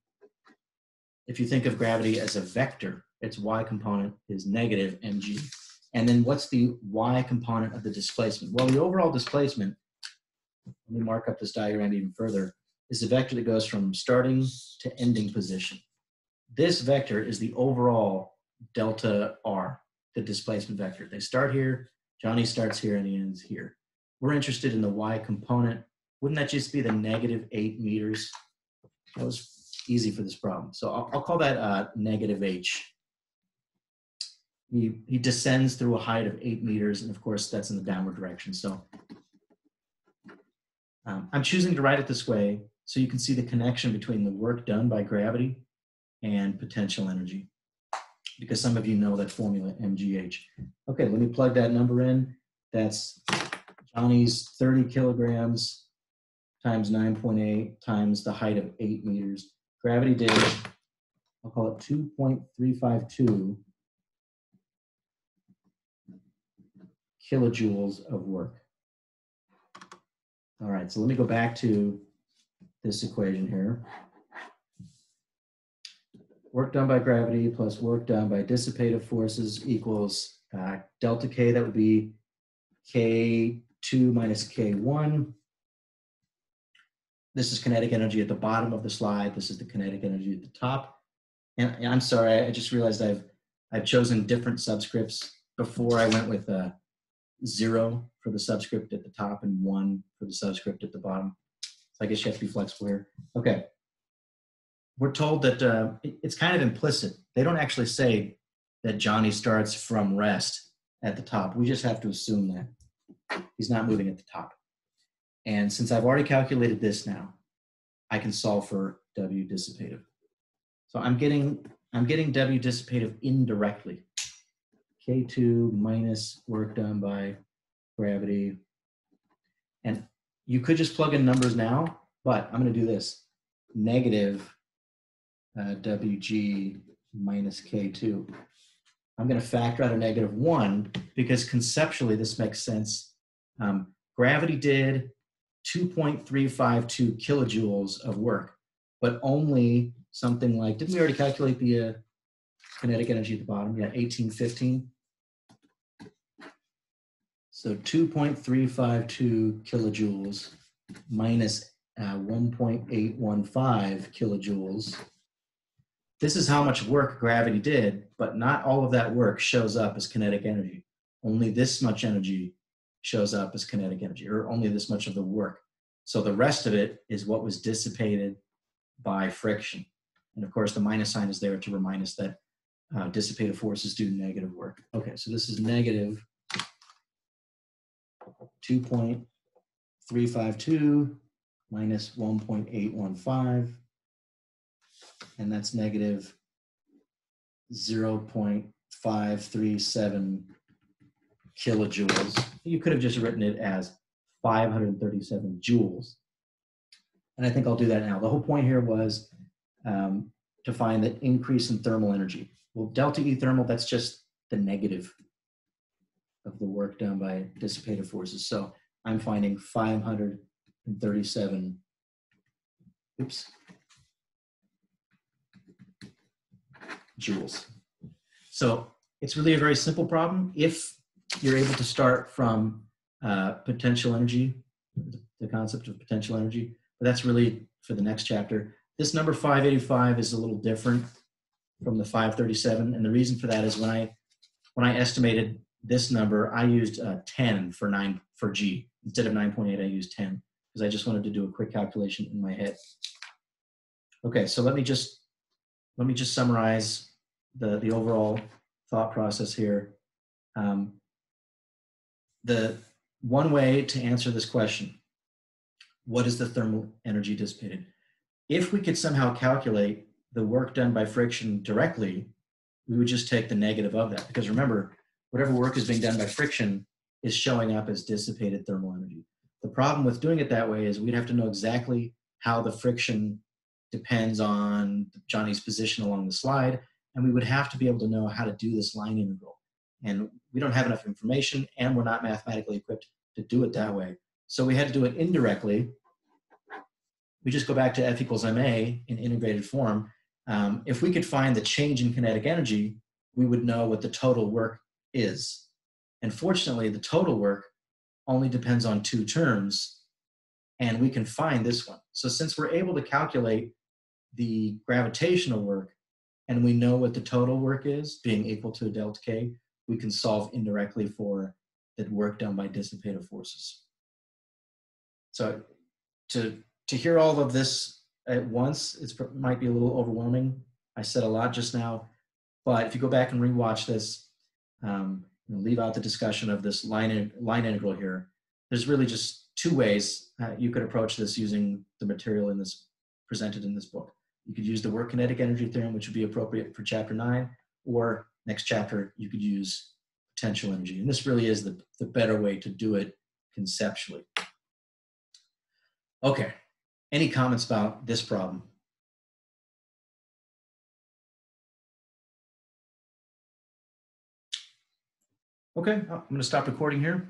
If you think of gravity as a vector, its y component is negative mg. And then what's the y component of the displacement? Well, the overall displacement, let me mark up this diagram even further, is the vector that goes from starting to ending position. This vector is the overall delta r, the displacement vector. They start here, Johnny starts here, and he ends here. We're interested in the y component. Wouldn't that just be the negative 8 meters? That was easy for this problem. So I'll, I'll call that uh, negative h. He, he descends through a height of 8 meters, and of course, that's in the downward direction. So um, I'm choosing to write it this way so you can see the connection between the work done by gravity and potential energy because some of you know that formula MGH. Okay, let me plug that number in. That's Johnny's 30 kilograms times 9.8 times the height of 8 meters. Gravity did, I'll call it 2.352 kilojoules of work. All right, so let me go back to this equation here. Work done by gravity plus work done by dissipative forces equals uh, delta K, that would be K2 minus K1. This is kinetic energy at the bottom of the slide. This is the kinetic energy at the top. And I'm sorry, I just realized I've, I've chosen different subscripts. Before I went with a zero for the subscript at the top and one for the subscript at the bottom. So I guess you have to be flexible here. Okay. We're told that uh, it's kind of implicit. They don't actually say that Johnny starts from rest at the top. We just have to assume that he's not moving at the top. And since I've already calculated this now, I can solve for W dissipative. So I'm getting, I'm getting W dissipative indirectly. K2 minus work done by gravity. And you could just plug in numbers now, but I'm going to do this. Negative uh, WG minus K2. I'm going to factor out a negative 1 because conceptually this makes sense. Um, gravity did 2.352 kilojoules of work, but only something like, didn't we already calculate the uh, kinetic energy at the bottom? Yeah, 1815. So 2.352 kilojoules minus uh, 1.815 kilojoules. This is how much work gravity did, but not all of that work shows up as kinetic energy. Only this much energy shows up as kinetic energy, or only this much of the work. So the rest of it is what was dissipated by friction. And of course, the minus sign is there to remind us that uh, dissipative forces do negative work. Okay, so this is negative 2.352 minus 1.815, and that's negative 0.537 kilojoules. You could have just written it as 537 joules. And I think I'll do that now. The whole point here was um, to find the increase in thermal energy. Well, delta E thermal, that's just the negative of the work done by dissipative forces. So I'm finding 537, oops, joules. So it's really a very simple problem. If you're able to start from uh, potential energy, the concept of potential energy, but that's really for the next chapter. This number 585 is a little different from the 537. And the reason for that is when I, when I estimated this number, I used uh, 10 for nine for G. Instead of 9.8, I used 10 because I just wanted to do a quick calculation in my head. Okay, so let me just let me just summarize the the overall thought process here. Um, the one way to answer this question, what is the thermal energy dissipated? If we could somehow calculate the work done by friction directly, we would just take the negative of that. Because remember, whatever work is being done by friction is showing up as dissipated thermal energy. The problem with doing it that way is we'd have to know exactly how the friction depends on Johnny's position along the slide, and we would have to be able to know how to do this line integral. And we don't have enough information, and we're not mathematically equipped to do it that way. So we had to do it indirectly. We just go back to F equals ma in integrated form. Um, if we could find the change in kinetic energy, we would know what the total work is. And fortunately, the total work only depends on two terms, and we can find this one. So since we're able to calculate the gravitational work, and we know what the total work is, being equal to a delta K, we can solve indirectly for the work done by dissipative forces. So to, to hear all of this at once, it might be a little overwhelming. I said a lot just now, but if you go back and rewatch this, um, leave out the discussion of this line, line integral here. There's really just two ways uh, you could approach this using the material in this presented in this book. You could use the work kinetic energy theorem, which would be appropriate for chapter nine, or next chapter, you could use potential energy. And this really is the, the better way to do it conceptually. Okay, any comments about this problem? Okay, I'm going to stop recording here.